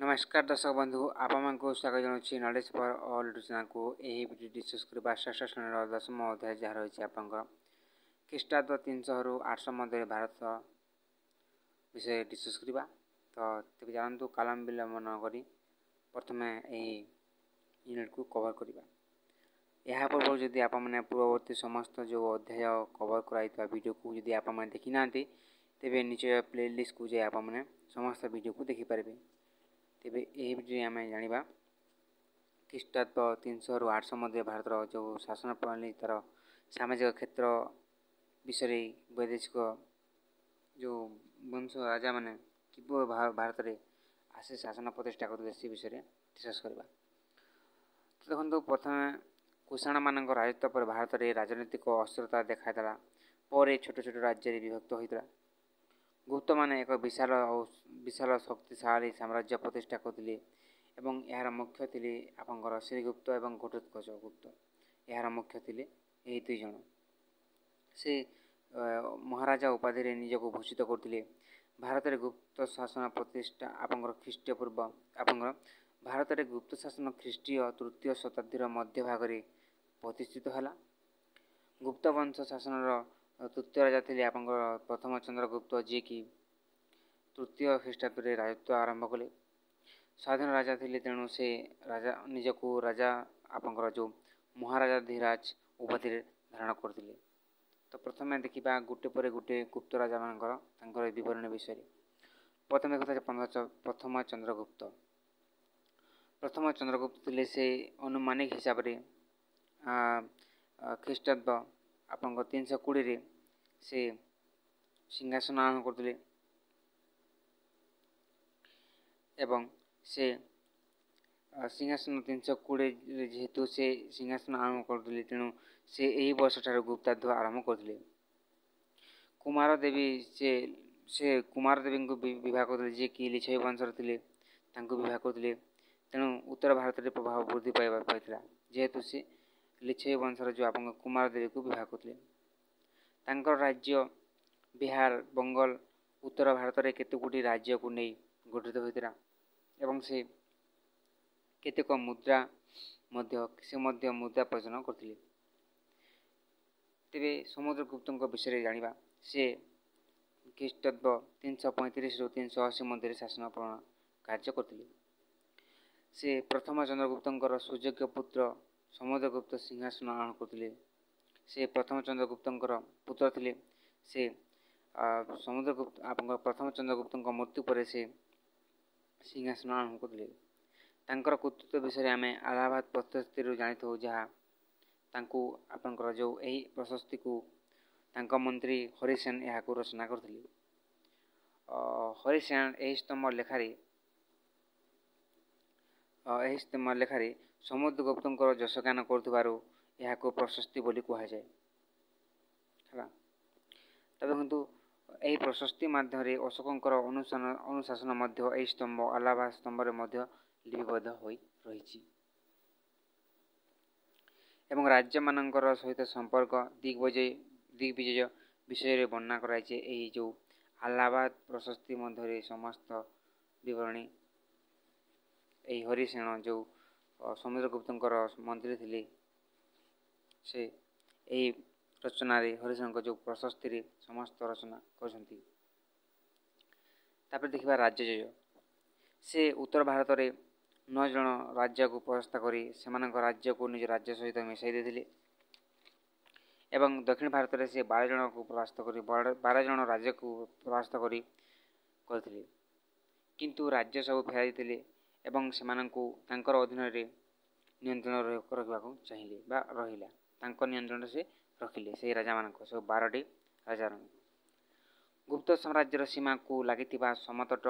ନମସ୍କାର ଦର୍ଶକ ବନ୍ଧୁ ଆପଣମାନଙ୍କୁ ସ୍ୱାଗତ ଜଣାଉଛି ନଲେଜ ଫର ଅଲ୍ ଯୋଜନାକୁ ଏହି ଭିଡ଼ିଓ ଡିସ୍କସ୍ କରିବା ଷଷ୍ଠ ଶ୍ରେଣୀର ଦଶମ ଅଧ୍ୟାୟ ଯାହା ରହିଛି ଆପଣଙ୍କର ଖ୍ରୀଷ୍ଟାବ୍ଦ ତିନିଶହରୁ ଆଠଶହ ମଧ୍ୟରେ ଭାରତ ବିଷୟରେ ଡିସ୍କସ୍ କରିବା ତ ତେବେ ଜାଣନ୍ତୁ କାଲମ ବିଳମ୍ବ ନକରି ପ୍ରଥମେ ଏହି ୟୁନିଟ୍କୁ କଭର୍ କରିବା। ଏହା ପୂର୍ବରୁ ଯଦି ଆପଣମାନେ ପୂର୍ବବର୍ତ୍ତୀ ସମସ୍ତ ଯେଉଁ ଅଧ୍ୟାୟ କଭର୍ କରାଯାଇଥିବା ଭିଡ଼ିଓକୁ ଯଦି ଆପଣମାନେ ଦେଖିନାହାନ୍ତି ତେବେ ନିଜ ପ୍ଲେଲିଷ୍ଟକୁ ଯାଇ ଆପଣମାନେ ସମସ୍ତ ଭିଡ଼ିଓକୁ ଦେଖିପାରିବେ। ତେବେ ଏହି ଭିଡ଼ିଓରେ ଆମେ ଜାଣିବା। ଖ୍ରୀଷ୍ଟାବ୍ଦ ତିନିଶହରୁ ଆଠଶହ ମଧ୍ୟରେ ଭାରତର ଯେଉଁ ଶାସନ ପ୍ରଣାଳୀ ତା'ର ସାମାଜିକ କ୍ଷେତ୍ର ବିଷୟରେ ବୈଦେଶିକ ଯେଉଁ ବଂଶ ରାଜାମାନେ କିପରି ଭାରତରେ ଆସି ଶାସନ ପ୍ରତିଷ୍ଠା କରୁଥିଲେ ସେ ବିଷୟରେ ଡିସ୍କସ୍ କରିବା। ଦେଖନ୍ତୁ ପ୍ରଥମେ କୁଷାଣମାନଙ୍କ ରାଜତ୍ୱ ପରେ ଭାରତରେ ରାଜନୈତିକ ଅସ୍ଥିରତା ଦେଖାଦେଲା। ପରେ ଛୋଟ ଛୋଟ ରାଜ୍ୟରେ ବିଭକ୍ତ ହୋଇଥିଲା। ଗୁପ୍ତମାନେ ଏକ ବିଶାଳ ବିଶାଳ ଶକ୍ତିଶାଳୀ ସାମ୍ରାଜ୍ୟ ପ୍ରତିଷ୍ଠା କରିଥିଲେ ଏବଂ ଏହାର ମୁଖ୍ୟ ଥିଲେ ଆପଣଙ୍କର ଶ୍ରୀଗୁପ୍ତ ଏବଂ ଘଟୋତ୍କଚ ଗୁପ୍ତ। ଏହାର ମୁଖ୍ୟ ଥିଲେ ଏହି ଦୁଇ ଜଣ। ସେ ମହାରାଜା ଉପାଧିରେ ନିଜକୁ ଭୂଷିତ କରୁଥିଲେ। ଭାରତରେ ଗୁପ୍ତ ଶାସନ ପ୍ରତିଷ୍ଠା ଆପଣଙ୍କର ଖ୍ରୀଷ୍ଟୀୟ ପୂର୍ବ ଆପଣଙ୍କର ଭାରତରେ ଗୁପ୍ତ ଶାସନ ଖ୍ରୀଷ୍ଟୀୟ ତୃତୀୟ ଶତାବ୍ଦୀର ମଧ୍ୟଭାଗରେ ପ୍ରତିଷ୍ଠିତ ହେଲା। ଗୁପ୍ତ ବଂଶ ଶାସନର ତୃତୀୟ ରାଜା ଥିଲେ ଆପଣଙ୍କର ପ୍ରଥମ ଚନ୍ଦ୍ରଗୁପ୍ତ ଯିଏକି ତୃତୀୟ ଖ୍ରୀଷ୍ଟାବ୍ଦରେ ରାଜତ୍ୱ ଆରମ୍ଭ କଲେ ସ୍ୱାଧୀନ ରାଜା ଥିଲେ ତେଣୁ ସେ ରାଜା ନିଜକୁ ରାଜା ଆପଣଙ୍କର ଯେଉଁ ମହାରାଜା ଧୀରାଜ ଉପାଧିରେ ଧାରଣ କରିଥିଲେ ତ ପ୍ରଥମେ ଦେଖିବା ଗୋଟେ ପରେ ଗୋଟେ ଗୁପ୍ତ ରାଜାମାନଙ୍କର ତାଙ୍କର ବିବରଣୀ ବିଷୟରେ ପ୍ରଥମେ ଦେଖୁଥିବା ପ୍ରଥମ ଚନ୍ଦ୍ରଗୁପ୍ତ ପ୍ରଥମ ଚନ୍ଦ୍ରଗୁପ୍ତ ଥିଲେ ସେ ଅନୁମାନିକ ହିସାବରେ ଖ୍ରୀଷ୍ଟାବ୍ଦ ଆପଣଙ୍କ ତିନିଶହ କୋଡ଼ିଏରେ ସେ ସିଂହାସନ ଆରମ୍ଭ କରୁଥିଲେ ଏବଂ ସେ ସିଂହାସନ ତିନିଶହ କୋଡ଼ିଏରେ ଯେହେତୁ ସେ ସିଂହାସନ ଆରମ୍ଭ କରୁଥିଲେ ତେଣୁ ସେ ଏହି ବର୍ଷଠାରୁ ଗୁପ୍ତାଧ୍ୱ ଆରମ୍ଭ କରିଥିଲେ କୁମାର ଦେବୀ ସେ ସେ କୁମାର ଦେବୀଙ୍କୁ ବିବାହ କରୁଥିଲେ ଯିଏକି ଲିଛଇ ବଂଶର ଥିଲେ ତାଙ୍କୁ ବିବାହ କରୁଥିଲେ ତେଣୁ ଉତ୍ତର ଭାରତରେ ପ୍ରଭାବ ବୃଦ୍ଧି ପାଇବା ପାଇଥିଲା ଯେହେତୁ ସେ ଲିଛଇ ବଂଶର ଯେଉଁ ଆପଣଙ୍କ କୁମାର ଦେବୀକୁ ବିବାହ କରୁଥିଲେ। ତାଙ୍କର ରାଜ୍ୟ ବିହାର ବଙ୍ଗଲ ଉତ୍ତର ଭାରତରେ କେତେଗୋଟି ରାଜ୍ୟକୁ ନେଇ ଗଠିତ ହୋଇଥିଲା ଏବଂ ସେ କେତେକ ମୁଦ୍ରା ମଧ୍ୟ ସେ ମଧ୍ୟ ମୁଦ୍ରା ପ୍ରଚଳନ କରିଥିଲେ। ତେବେ ସମୁଦ୍ରଗୁପ୍ତଙ୍କ ବିଷୟରେ ଜାଣିବା ସେ ଖ୍ରୀଷ୍ଟାବ୍ଦ ତିନିଶହ ପଇଁତିରିଶରୁ ତିନିଶହ ଅଶୀ ମଧ୍ୟରେ ଶାସନ ପ୍ରମାଣ କାର୍ଯ୍ୟ କରିଥିଲେ। ସେ ପ୍ରଥମ ଚନ୍ଦ୍ରଗୁପ୍ତଙ୍କର ସୁଯୋଗ୍ୟ ପୁତ୍ର ସମୁଦ୍ରଗୁପ୍ତ ସିଂହାସନ ଆରୋହଣ କରୁଥିଲେ। ସେ ପ୍ରଥମ ଚନ୍ଦ୍ରଗୁପ୍ତଙ୍କର ପୁତ୍ର ଥିଲେ। ସେ ସମୁଦ୍ରଗୁପ୍ତ ଆପଣଙ୍କ ପ୍ରଥମ ଚନ୍ଦ୍ରଗୁପ୍ତଙ୍କ ମୃତ୍ୟୁ ପରେ ସେ ସିଂହାସନ ଆରମ୍ଭ କରିଥିଲେ। ତାଙ୍କର କୃତିତ୍ୱ ବିଷୟରେ ଆମେ ଆଲାହାବାଦ ପ୍ରଶସ୍ତିରୁ ଜାଣିଥାଉ ଯାହା ତାଙ୍କୁ ଆପଣଙ୍କର ଯେଉଁ ଏହି ପ୍ରଶସ୍ତିକୁ ତାଙ୍କ ମନ୍ତ୍ରୀ ହରିସେନ ଏହାକୁ ରଚନା କରିଥିଲେ। ହରିସେନ ଏହି ସ୍ତମ୍ଭ ଲେଖାରେ ଏହି ସ୍ତମ୍ଭ ଲେଖାରେ ସମୁଦ୍ରଗୁପ୍ତଙ୍କର ଯଶଗାନ କରୁଥିବାରୁ ଏହାକୁ ପ୍ରଶସ୍ତି ବୋଲି କୁହାଯାଏ। ହେଲା। ତେବେ ଦେଖନ୍ତୁ ଏହି ପ୍ରଶସ୍ତି ମାଧ୍ୟମରେ ଅଶୋକଙ୍କର ଅନୁଶାନ ଅନୁଶାସନ ମଧ୍ୟ ଏହି ସ୍ତମ୍ଭ ଆଲାହାବାଦ ସ୍ତମ୍ଭରେ ମଧ୍ୟ ଲିପିବଦ୍ଧ ହୋଇ ରହିଛି। ଏବଂ ରାଜ୍ୟମାନଙ୍କର ସହିତ ସମ୍ପର୍କ ଦିଗ୍ବିଜୟ ଦିଗ୍ବିଜୟ ବିଷୟରେ ବର୍ଣ୍ଣନା କରାଯାଇଛି। ଏହି ଯେଉଁ ଆଲାହାବାଦ ପ୍ରଶସ୍ତି ମଧ୍ୟରେ ସମସ୍ତ ବିବରଣୀ ଏହି ହରିସେଣ ଯେଉଁ ସମୁଦ୍ରଗୁପ୍ତଙ୍କର ମନ୍ତ୍ରୀ ଥିଲେ। ସେ ଏହି ରଚନାରେ ହରିଶଙ୍କର ଯେଉଁ ପ୍ରଶସ୍ତିରେ ସମସ୍ତ ରଚନା କରିଛନ୍ତି। ତାପରେ ଦେଖିବା ରାଜ୍ୟଜୟ ସେ ଉତ୍ତର ଭାରତରେ ନଅ ଜଣ ରାଜ୍ୟକୁ ପରାସ୍ତ କରି ସେମାନଙ୍କ ରାଜ୍ୟକୁ ନିଜ ରାଜ୍ୟ ସହିତ ମିଶାଇ ଦେଇଥିଲେ ଏବଂ ଦକ୍ଷିଣ ଭାରତରେ ସେ ବାର ଜଣକୁ ପରାସ୍ତ କରି ବାର ଜଣ ରାଜ୍ୟକୁ ପରାସ୍ତ କରି କରିଥିଲେ। କିନ୍ତୁ ରାଜ୍ୟ ସବୁ ଫେରାଇଥିଲେ ଏବଂ ସେମାନଙ୍କୁ ତାଙ୍କର ଅଧୀନରେ ନିୟନ୍ତ୍ରଣ ରଖିବାକୁ ଚାହିଁଲେ ବା ରହିଲା। ତାଙ୍କ ନିୟନ୍ତ୍ରଣରେ ସେ ରଖିଲେ ସେହି ରାଜାମାନଙ୍କ ସବୁ ବାରଟି ରାଜାର। ଗୁପ୍ତ ସାମ୍ରାଜ୍ୟର ସୀମାକୁ ଲାଗିଥିବା ସମତଟ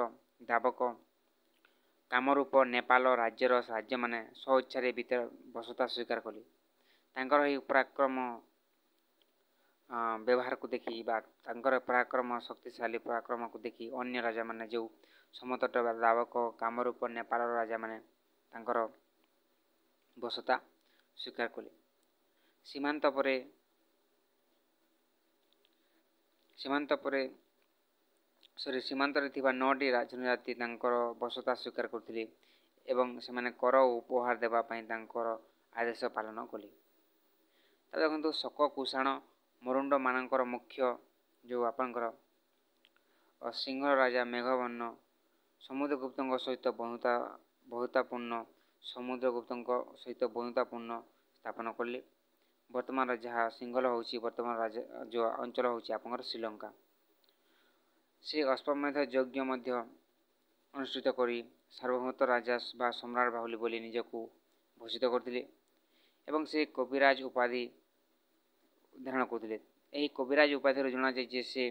ଦାବକ କାମରୂପ ନେପାଳ ରାଜ୍ୟର ରାଜ୍ୟମାନେ ସ୍ୱଇଚ୍ଛାରେ ଭିତରେ ବସତା ସ୍ୱୀକାର କଲେ। ତାଙ୍କର ଏହି ପରାକ୍ରମ ବ୍ୟବହାରକୁ ଦେଖି ବା ତାଙ୍କର ପରାକ୍ରମ ଶକ୍ତିଶାଳୀ ପରାକ୍ରମକୁ ଦେଖି ଅନ୍ୟ ରାଜାମାନେ ଯେଉଁ ସମତଟ ଦାବକ କାମରୂପ ନେପାଳର ରାଜାମାନେ ତାଙ୍କର ବସତା ସ୍ୱୀକାର କଲେ ସୀମାନ୍ତ ପରେ ସୀମାନ୍ତ ପରେ ସରି ସୀମାନ୍ତରେ ଥିବା ନଅଟି ଜନଜାତି ତାଙ୍କର ବସତା ସ୍ୱୀକାର କରିଥିଲେ ଏବଂ ସେମାନେ କର ଉପହାର ଦେବା ପାଇଁ ତାଙ୍କର ଆଦେଶ ପାଳନ କଲେ ତା ଦେଖନ୍ତୁ ଶକ କୁଷାଣ ମରୁଣ୍ଡମାନଙ୍କର ମୁଖ୍ୟ ଯେଉଁ ଆପଣଙ୍କର ସିଂହ ରାଜା ମେଘବର୍ଣ୍ଣ ସମୁଦ୍ରଗୁପ୍ତଙ୍କ ସହିତ ବହୁତା ବହୁତାପୂର୍ଣ୍ଣ ସମୁଦ୍ରଗୁପ୍ତଙ୍କ ସହିତ ବହୁତାପୂର୍ଣ୍ଣ ସ୍ଥାପନ କଲେ। ବର୍ତ୍ତମାନର ଯାହା ସିଂହଲ ହେଉଛି ବର୍ତ୍ତମାନ ରାଜା ଯେଉଁ ଅଞ୍ଚଳ ହେଉଛି ଆପଣଙ୍କର ଶ୍ରୀଲଙ୍କା। ସେ ଅଶ୍ୱମେଧ ଯଜ୍ଞ ମଧ୍ୟ ଅନୁଷ୍ଠିତ କରି ସାର୍ବଭୌମତ୍ୱ ରାଜା ବା ସମ୍ରାଟ ବାହୁଲି ବୋଲି ନିଜକୁ ଘୋଷିତ କରିଥିଲେ। ଏବଂ ସେ କବିରାଜ ଉପାଧି ଧାରଣ କରୁଥିଲେ ଏହି କବିରାଜ ଉପାଧିରୁ ଜଣାଯାଏ ଯେ ସେ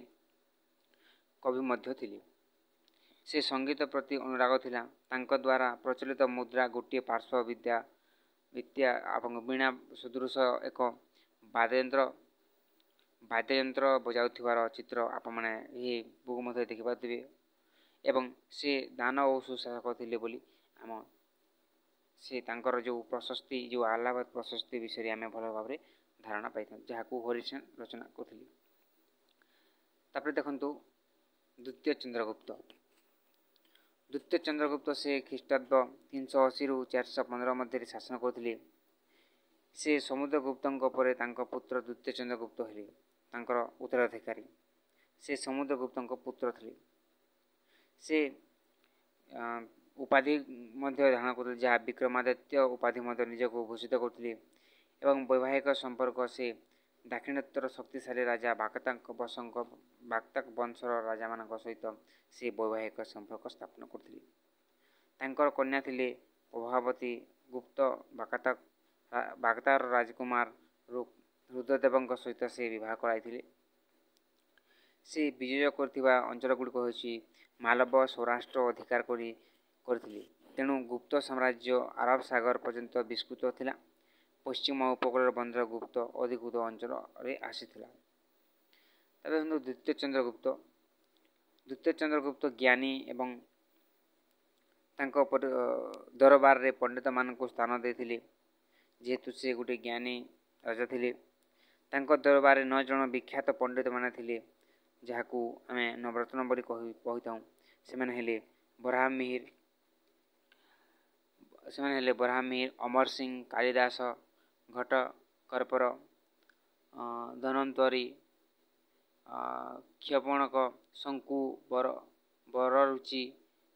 କବି ମଧ୍ୟ ଥିଲେ। ସେ ସଙ୍ଗୀତ ପ୍ରତି ଅନୁରାଗ ଥିଲା। ତାଙ୍କ ଦ୍ୱାରା ପ୍ରଚଳିତ ମୁଦ୍ରା ଗୋଟିଏ ପାର୍ଶ୍ୱ ବିଦ୍ୟା ବିଦ୍ୟା ଏବଂ ବୀଣା ସଦୃଶ ଏକ ବାଦ୍ୟଯନ୍ତ୍ର ବାଦ୍ୟଯନ୍ତ୍ର ବଜାଉଥିବାର ଚିତ୍ର ଆପଣମାନେ ଏହି ବୁକ୍ ମଧ୍ୟରେ ଦେଖିପାରୁଥିବେ ଏବଂ ସେ ଦାନ ଓ ସୁଶାସକ ଥିଲେ ବୋଲି ଆମ ସେ ତାଙ୍କର ଯେଉଁ ପ୍ରଶସ୍ତି ଯେଉଁ ଆହ୍ଲାବାଦ ପ୍ରଶସ୍ତି ବିଷୟରେ ଆମେ ଭଲ ଭାବରେ ଧାରଣା ପାଇଥାଉ ଯାହାକୁ ହରିସେନ ରଚନା କରୁଥିଲେ। ତାପରେ ଦେଖନ୍ତୁ ଦ୍ୱିତୀୟ ଚନ୍ଦ୍ରଗୁପ୍ତ। ଦ୍ୱିତୀୟ ଚନ୍ଦ୍ରଗୁପ୍ତ ସେ ଖ୍ରୀଷ୍ଟାବ୍ଦ ତିନିଶହ ଅଶୀରୁ ଚାରିଶହ ପନ୍ଦର ମଧ୍ୟରେ ଶାସନ କରୁଥିଲେ। ସେ ସମୁଦ୍ରଗୁପ୍ତଙ୍କ ପରେ ତାଙ୍କ ପୁତ୍ର ଦ୍ୱିତୀୟ ଚନ୍ଦ୍ରଗୁପ୍ତ ହେଲେ ତାଙ୍କର ଉତ୍ତରାଧିକାରୀ। ସେ ସମୁଦ୍ରଗୁପ୍ତଙ୍କ ପୁତ୍ର ଥିଲେ। ସେ ଉପାଧି ମଧ୍ୟ ଧାରଣ କରୁଥିଲେ ଯାହା ବିକ୍ରମାଦିତ୍ୟ ଉପାଧି ମଧ୍ୟ ନିଜକୁ ଘୋଷିତ କରୁଥିଲେ। ଏବଂ ବୈବାହିକ ସମ୍ପର୍କ ସେ ଦାକ୍ଷିଣୋତ୍ତର ଶକ୍ତିଶାଳୀ ରାଜା ବାକ୍ତାଙ୍କ ବଶଙ୍କ ବାକ୍ତାକ ବଂଶର ରାଜାମାନଙ୍କ ସହିତ ସେ ବୈବାହିକ ସମ୍ପର୍କ ସ୍ଥାପନ କରୁଥିଲେ। ତାଙ୍କର କନ୍ୟା ଥିଲେ ପ୍ରଭାବତୀ ଗୁପ୍ତ ବାକାତା ବାଗଦାର ରାଜକୁମାର ରୁଦ୍ରଦେବଙ୍କ ସହିତ ସେ ବିବାହ କରାଇଥିଲେ। ସେ ବିଜୟ କରିଥିବା ଅଞ୍ଚଳଗୁଡ଼ିକ ହେଉଛି ମାଲବ ସୌରାଷ୍ଟ୍ର ଅଧିକାର କରି କରିଥିଲେ। ତେଣୁ ଗୁପ୍ତ ସାମ୍ରାଜ୍ୟ ଆରବ ସାଗର ପର୍ଯ୍ୟନ୍ତ ବିସ୍ତୃତ ଥିଲା। ପଶ୍ଚିମ ଉପକୂଳର ବନ୍ଦର ଗୁପ୍ତ ଅଧିକୃତ ଅଞ୍ଚଳରେ ଆସିଥିଲା। ତାପରେ ଦେଖନ୍ତୁ ଦ୍ୱିତୀୟ ଚନ୍ଦ୍ରଗୁପ୍ତ ଦ୍ୱିତୀୟ ଚନ୍ଦ୍ରଗୁପ୍ତ ଜ୍ଞାନୀ ଏବଂ ତାଙ୍କ ଦରବାରରେ ପଣ୍ଡିତମାନଙ୍କୁ ସ୍ଥାନ ଦେଇଥିଲେ। ଯେହେତୁ ସେ ଗୋଟିଏ ଜ୍ଞାନୀ ରାଜା ଥିଲେ। ତାଙ୍କ ଦରବାରରେ ନଅ ଜଣ ବିଖ୍ୟାତ ପଣ୍ଡିତମାନେ ଥିଲେ ଯାହାକୁ ଆମେ ନବରତ୍ନ ବୋଲି କହି କହିଥାଉ। ସେମାନେ ହେଲେ ବରାହମିହିର ସେମାନେ ହେଲେ ବରାହମିହିର ଅମର ସିଂ କାଳିଦାସ ଘଟ କର୍ପର ଧନନ୍ତରୀ କ୍ଷପଣକ ଶଙ୍କୁ ବର ବରରୁଚି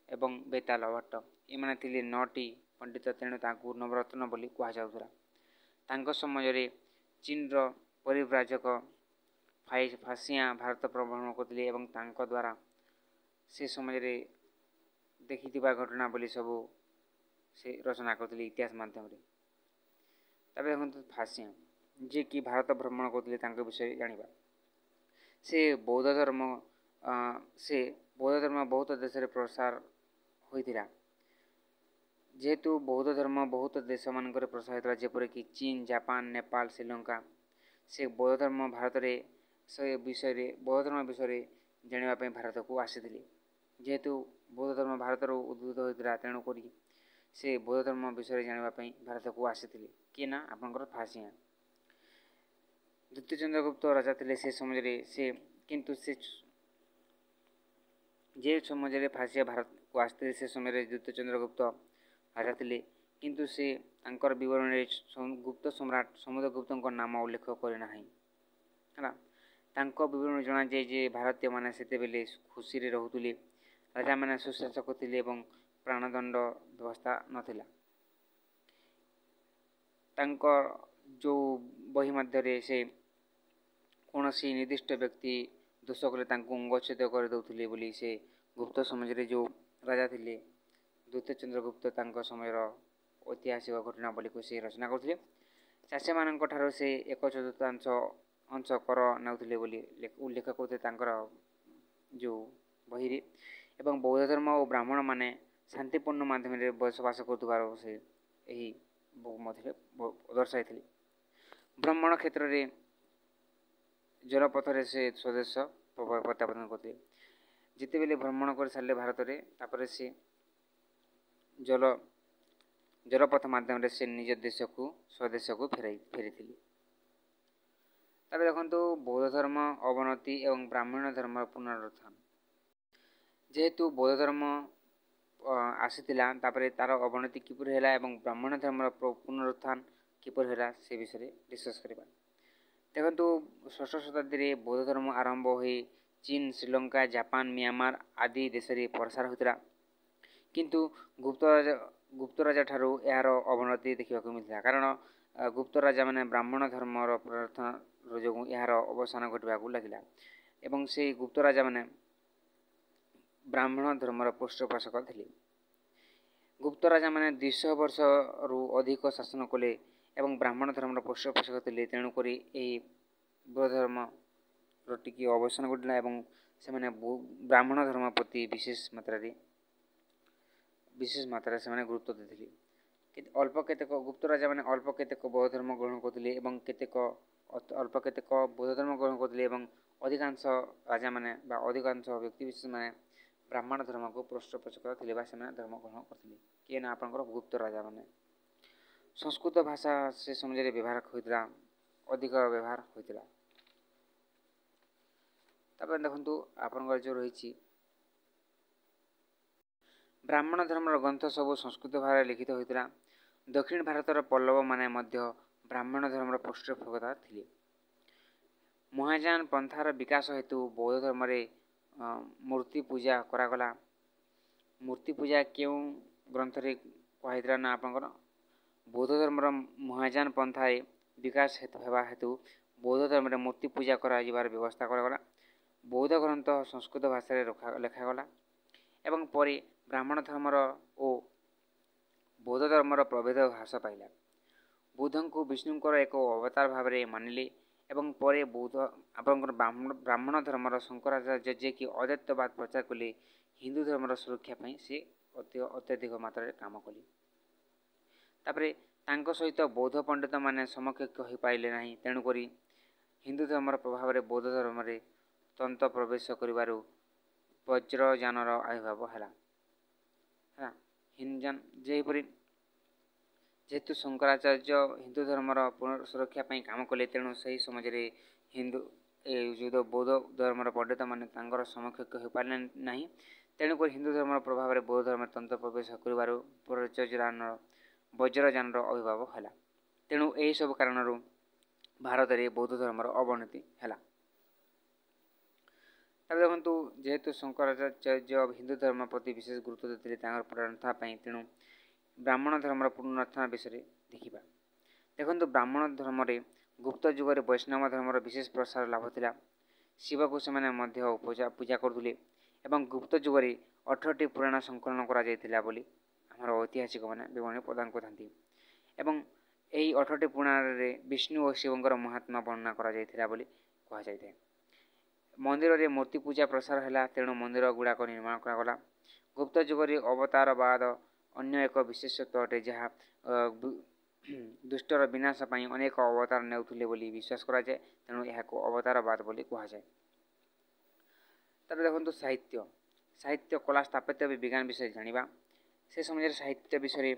ଏବଂ ବେତାଲ ଭଟ୍ଟ ଏମାନେ ଥିଲେ ନଅଟି ପଣ୍ଡିତ ତେଣୁ ତାଙ୍କୁ ନବରତ୍ନ ବୋଲି କୁହାଯାଉଥିଲା। ତାଙ୍କ ସମୟରେ ଚୀନର ପରିବ୍ରାଜକ ଫାସିଆଁ ଭାରତ ଭ୍ରମଣ କରିଥିଲେ ଏବଂ ତାଙ୍କ ଦ୍ୱାରା ସେ ସମୟରେ ଦେଖିଥିବା ଘଟଣା ବୋଲି ସବୁ ସେ ରଚନା କରିଥିଲେ ଇତିହାସ ମାଧ୍ୟମରେ। ତାପରେ ଦେଖନ୍ତୁ ଫାସିଆଁ ଯିଏକି ଭାରତ ଭ୍ରମଣ କରୁଥିଲେ ତାଙ୍କ ବିଷୟରେ ଜାଣିବା। ସେ ବୌଦ୍ଧ ଧର୍ମ ସେ ବୌଦ୍ଧ ଧର୍ମ ବହୁତ ଦେଶରେ ପ୍ରସାର ହୋଇଥିଲା। ଯେହେତୁ ବୌଦ୍ଧ ଧର୍ମ ବହୁତ ଦେଶମାନଙ୍କରେ ପ୍ରସାର ହୋଇଥିଲା ଯେପରିକି ଚୀନ ଜାପାନ ନେପାଳ ଶ୍ରୀଲଙ୍କା ସେ ବୌଦ୍ଧ ଧର୍ମ ଭାରତରେ ସେ ବିଷୟରେ ବୌଦ୍ଧ ଧର୍ମ ବିଷୟରେ ଜାଣିବା ପାଇଁ ଭାରତକୁ ଆସିଥିଲେ। ଯେହେତୁ ବୌଦ୍ଧ ଧର୍ମ ଭାରତରୁ ଉଦ୍ଭୂତ ହୋଇଥିଲା ତେଣୁକରି ସେ ବୌଦ୍ଧ ଧର୍ମ ବିଷୟରେ ଜାଣିବା ପାଇଁ ଭାରତକୁ ଆସିଥିଲେ। କିଏ ନା ଆପଣଙ୍କର ଫାସିଆଁ ଦ୍ୱିତୀୟ ଚନ୍ଦ୍ରଗୁପ୍ତ ରାଜା ଥିଲେ ସେ ସମୟରେ ସେ କିନ୍ତୁ ସେ ଯେ ସମୟରେ ଫାସିଆ ଭାରତକୁ ଆସିଥିଲେ ସେ ସମୟରେ ଦ୍ୱିତୀୟ ଚନ୍ଦ୍ରଗୁପ୍ତ ରାଜା ଥିଲେ। କିନ୍ତୁ ସେ ତାଙ୍କର ବିବରଣୀରେ ଗୁପ୍ତ ସମ୍ରାଟ ସମୁଦ୍ରଗୁପ୍ତଙ୍କ ନାମ ଉଲ୍ଲେଖ କରିନାହିଁ ହେଲା ତାଙ୍କ ବିବରଣୀ ଜଣାଯାଏ ଯେ ଭାରତୀୟମାନେ ସେତେବେଳେ ଖୁସିରେ ରହୁଥିଲେ। ରାଜାମାନେ ସୁଶାସକ ଥିଲେ ଏବଂ ପ୍ରାଣଦଣ୍ଡ ବ୍ୟବସ୍ଥା ନଥିଲା। ତାଙ୍କ ଯେଉଁ ବହି ମଧ୍ୟରେ ସେ କୌଣସି ନିର୍ଦ୍ଦିଷ୍ଟ ବ୍ୟକ୍ତି ଦୋଷ କଲେ ତାଙ୍କୁ ଅଙ୍ଗଚ୍ଛେଦ କରିଦେଉଥିଲେ ବୋଲି ସେ ଗୁପ୍ତ ସମାଜରେ ଯେଉଁ ରାଜା ଥିଲେ ଦ୍ୱିତୀୟ ଚନ୍ଦ୍ରଗୁପ୍ତ ତାଙ୍କ ସମୟର ଐତିହାସିକ ଘଟଣାବଳୀକୁ ସେ ରଚନା କରୁଥିଲେ। ଚାଷୀମାନଙ୍କ ଠାରୁ ସେ ଏକ ଚତୁର୍ଥାଂଶ ଅଂଶ କର ନେଉଥିଲେ ବୋଲି ଉଲ୍ଲେଖ କରୁଥିଲେ ତାଙ୍କର ଯେଉଁ ବହିରେ। ଏବଂ ବୌଦ୍ଧ ଧର୍ମ ଓ ବ୍ରାହ୍ମଣମାନେ ଶାନ୍ତିପୂର୍ଣ୍ଣ ମାଧ୍ୟମରେ ବସବାସ କରୁଥିବାର ସେ ଏହି ମଧ୍ୟରେ ଦର୍ଶାଇଥିଲେ ଭ୍ରମଣ କ୍ଷେତ୍ରରେ ଜଳପଥରେ ସେ ସ୍ୱଦେଶ ପ୍ରତ୍ୟାବର୍ତ୍ତନ କରୁଥିଲେ ଯେତେବେଳେ ଭ୍ରମଣ କରିସାରିଲେ ଭାରତରେ ତାପରେ ସେ ଜଳ ଜଳପଥ ମାଧ୍ୟମରେ ସେ ନିଜ ଦେଶକୁ ସ୍ୱଦେଶକୁ ଫେରାଇ ଫେରିଥିଲେ ତାପରେ ଦେଖନ୍ତୁ ବୌଦ୍ଧ ଧର୍ମ ଅବନତି ଏବଂ ବ୍ରାହ୍ମଣ ଧର୍ମର ପୁନରୁତ୍ଥାନ ଯେହେତୁ ବୌଦ୍ଧ ଧର୍ମ ଆସିଥିଲା ତାପରେ ତା'ର ଅବନତି କିପରି ହେଲା ଏବଂ ବ୍ରାହ୍ମଣ ଧର୍ମର ପୁନରୁତ୍ଥାନ କିପରି ହେଲା ସେ ବିଷୟରେ ଡିସ୍କସ୍ କରିବା ଦେଖନ୍ତୁ ଷଷ୍ଠ ଶତାବ୍ଦୀରେ ବୌଦ୍ଧ ଧର୍ମ ଆରମ୍ଭ ହୋଇ ଚୀନ ଶ୍ରୀଲଙ୍କା ଜାପାନ ମିଆଁମାର ଆଦି ଦେଶରେ ପ୍ରସାର ହୋଇଥିଲା କିନ୍ତୁ ଗୁପ୍ତ ରାଜା ଗୁପ୍ତ ରାଜା ଠାରୁ ଏହାର ଅବନତି ଦେଖିବାକୁ ମିଳିଥିଲା କାରଣ ଗୁପ୍ତ ରାଜାମାନେ ବ୍ରାହ୍ମଣ ଧର୍ମର ପ୍ରଥମ ଯୋଗୁଁ ଏହାର ଅବସାନ ଘଟିବାକୁ ଲାଗିଲା ଏବଂ ସେହି ଗୁପ୍ତ ରାଜାମାନେ ବ୍ରାହ୍ମଣ ଧର୍ମର ପୃଷ୍ଠପୋଷକ ଥିଲେ। ଗୁପ୍ତ ରାଜାମାନେ ଦୁଇଶହ ବର୍ଷରୁ ଅଧିକ ଶାସନ କଲେ ଏବଂ ବ୍ରାହ୍ମଣ ଧର୍ମର ପୃଷ୍ଠପୋଷକ ଥିଲେ। ତେଣୁକରି ଏହି ବୌଦ୍ଧ ଧର୍ମର ଟିକିଏ ଅବସାନ ଘଟିଲା ଏବଂ ସେମାନେ ବ୍ରାହ୍ମଣ ଧର୍ମ ପ୍ରତି ବିଶେଷ ମାତ୍ରାରେ ବିଶେଷ ମାତ୍ରାରେ ସେମାନେ ଗୁରୁତ୍ୱ ଦେଇଥିଲେ। ଅଳ୍ପ କେତେକ ଗୁପ୍ତ ରାଜାମାନେ ଅଳ୍ପ କେତେକ ବୌଦ୍ଧ ଧର୍ମ ଗ୍ରହଣ କରୁଥିଲେ ଏବଂ କେତେକ ଅଳ୍ପ କେତେକ ବୌଦ୍ଧ ଧର୍ମ ଗ୍ରହଣ କରୁଥିଲେ ଏବଂ ଅଧିକାଂଶ ରାଜାମାନେ ବା ଅଧିକାଂଶ ବ୍ୟକ୍ତିବିଶେଷମାନେ ବ୍ରାହ୍ମଣ ଧର୍ମକୁ ପୃଷ୍ଠପୋଷକ ଥିଲେ ବା ସେମାନେ ଧର୍ମ ଗ୍ରହଣ କରିଥିଲେ। କିଏ ନା ଆପଣଙ୍କର ଗୁପ୍ତ ରାଜାମାନେ। ସଂସ୍କୃତ ଭାଷା ସେ ସମୟରେ ବ୍ୟବହାର ହୋଇଥିଲା ଅଧିକ ବ୍ୟବହାର ହୋଇଥିଲା। ତାପରେ ଦେଖନ୍ତୁ ଆପଣଙ୍କର ଯେଉଁ ରହିଛି ବ୍ରାହ୍ମଣ ଧର୍ମର ଗ୍ରନ୍ଥ ସବୁ ସଂସ୍କୃତ ଭାଷାରେ ଲିଖିତ ହୋଇଥିଲା। ଦକ୍ଷିଣ ଭାରତର ପଲ୍ଲବମାନେ ମଧ୍ୟ ବ୍ରାହ୍ମଣ ଧର୍ମର ପୃଷ୍ଠପୋଷକତା ଥିଲେ। ମହାଯାନ ପନ୍ଥାର ବିକାଶ ହେତୁ ବୌଦ୍ଧ ଧର୍ମରେ ମୂର୍ତ୍ତି ପୂଜା କରାଗଲା। ମୂର୍ତ୍ତି ପୂଜା କେଉଁ ଗ୍ରନ୍ଥରେ କୁହାଯାଇଥିଲା ନା ଆପଣଙ୍କର? ବୌଦ୍ଧ ଧର୍ମର ମହାଯାନ ପନ୍ଥାରେ ବିକାଶ ହେବା ହେତୁ ବୌଦ୍ଧ ଧର୍ମରେ ମୂର୍ତ୍ତି ପୂଜା କରାଯିବାର ବ୍ୟବସ୍ଥା କରାଗଲା। ବୌଦ୍ଧ ଗ୍ରନ୍ଥ ସଂସ୍କୃତ ଭାଷାରେ ଲେଖାଗଲା। ଏବଂ ପରେ ବ୍ରାହ୍ମଣ ଧର୍ମର ଓ ବୌଦ୍ଧ ଧର୍ମର ପ୍ରଭେଦ ହ୍ରାସ ପାଇଲା। ବୁଦ୍ଧଙ୍କୁ ବିଷ୍ଣୁଙ୍କର ଏକ ଅବତାର ଭାବରେ ମାନିଲେ। ଏବଂ ପରେ ବୌଦ୍ଧ ଆପଣଙ୍କର ବ୍ରାହ୍ମଣ ଧର୍ମର ଶଙ୍କରାଚାର୍ଯ୍ୟ ଯିଏକି ଅଦ୍ୱୈତବାଦ ପ୍ରଚାର କଲେ ହିନ୍ଦୁ ଧର୍ମର ସୁରକ୍ଷା ପାଇଁ ସେ ଅତି ଅତ୍ୟଧିକ ମାତ୍ରାରେ କାମ କଲେ। ତାପରେ ତାଙ୍କ ସହିତ ବୌଦ୍ଧ ପଣ୍ଡିତମାନେ ସମକକ୍ଷ ହୋଇପାରିଲେ ନାହିଁ। ତେଣୁକରି ହିନ୍ଦୁ ଧର୍ମର ପ୍ରଭାବରେ ବୌଦ୍ଧ ଧର୍ମରେ ତନ୍ତ ପ୍ରବେଶ କରିବାରୁ ବଜ୍ରଯାନର ଆବିର୍ଭାବ ହେଲା। ହେଲା। ହିନ୍ଦୁଜାନ ଯେପରି ଯେହେତୁ ଶଙ୍କରାଚାର୍ଯ୍ୟ ହିନ୍ଦୁ ଧର୍ମର ସୁରକ୍ଷା ପାଇଁ କାମ କଲେ ତେଣୁ ସେହି ସମାଜରେ ହିନ୍ଦୁ ଯୁଦ୍ଧ ବୌଦ୍ଧ ଧର୍ମର ପଣ୍ଡିତମାନେ ତାଙ୍କର ସମକକ୍ଷ ହୋଇପାରିଲେ ନାହିଁ। ତେଣୁକରି ହିନ୍ଦୁ ଧର୍ମର ପ୍ରଭାବରେ ବୌଦ୍ଧ ଧର୍ମରେ ତନ୍ତ୍ର ପ୍ରବେଶ କରିବାରୁ ବଜ୍ରଯାନର ବଜ୍ରଯାନର ଆବିର୍ଭାବ ହେଲା। ତେଣୁ ଏହିସବୁ କାରଣରୁ ଭାରତରେ ବୌଦ୍ଧ ଧର୍ମର ଅବନତି ହେଲା। ତାପରେ ଦେଖନ୍ତୁ ଯେହେତୁ ଶଙ୍କରାଚାର୍ଯ୍ୟ ହିନ୍ଦୁ ଧର୍ମ ପ୍ରତି ବିଶେଷ ଗୁରୁତ୍ୱ ଦେଇଥିଲେ ତାଙ୍କର ପ୍ରାଣତା ପାଇଁ ତେଣୁ ବ୍ରାହ୍ମଣ ଧର୍ମର ପୁନରୁତ୍ଥାନ ବିଷୟରେ ଦେଖିବା। ଦେଖନ୍ତୁ ବ୍ରାହ୍ମଣ ଧର୍ମରେ ଗୁପ୍ତ ଯୁଗରେ ବୈଷ୍ଣବ ଧର୍ମର ବିଶେଷ ପ୍ରସାର ଲାଭ ଥିଲା। ଶିବକୁ ସେମାନେ ମଧ୍ୟ ପୂଜା ପୂଜା କରୁଥିଲେ ଏବଂ ଗୁପ୍ତ ଯୁଗରେ ଅଠରଟି ପୁରାଣ ସଂକଳନ କରାଯାଇଥିଲା ବୋଲି ଆମର ଐତିହାସିକମାନେ ବିବରଣୀ ପ୍ରଦାନ କରିଥାନ୍ତି। ଏବଂ ଏହି ଅଠରଟି ପୁରାଣରେ ବିଷ୍ଣୁ ଓ ଶିବଙ୍କର ମହାତ୍ମା ବର୍ଣ୍ଣନା କରାଯାଇଥିଲା ବୋଲି କୁହାଯାଇଥାଏ। ମନ୍ଦିରରେ ମୂର୍ତ୍ତି ପୂଜା ପ୍ରସାର ହେଲା ତେଣୁ ମନ୍ଦିର ଗୁଡ଼ାକ ନିର୍ମାଣ କରାଗଲା। ଗୁପ୍ତ ଯୁଗରେ ଅବତାରବାଦ ଅନ୍ୟ ଏକ ବିଶେଷତ୍ୱ ଅଟେ ଯାହା ଦୁଷ୍ଟର ବିନାଶ ପାଇଁ ଅନେକ ଅବତାର ନେଉଥିଲେ ବୋଲି ବିଶ୍ୱାସ କରାଯାଏ ତେଣୁ ଏହାକୁ ଅବତାରବାଦ ବୋଲି କୁହାଯାଏ। ତାପରେ ଦେଖନ୍ତୁ ସାହିତ୍ୟ। ସାହିତ୍ୟ କଳା ସ୍ଥାପତ୍ୟ ବିଜ୍ଞାନ ବିଷୟରେ ଜାଣିବା। ସେ ସମୟରେ ସାହିତ୍ୟ ବିଷୟରେ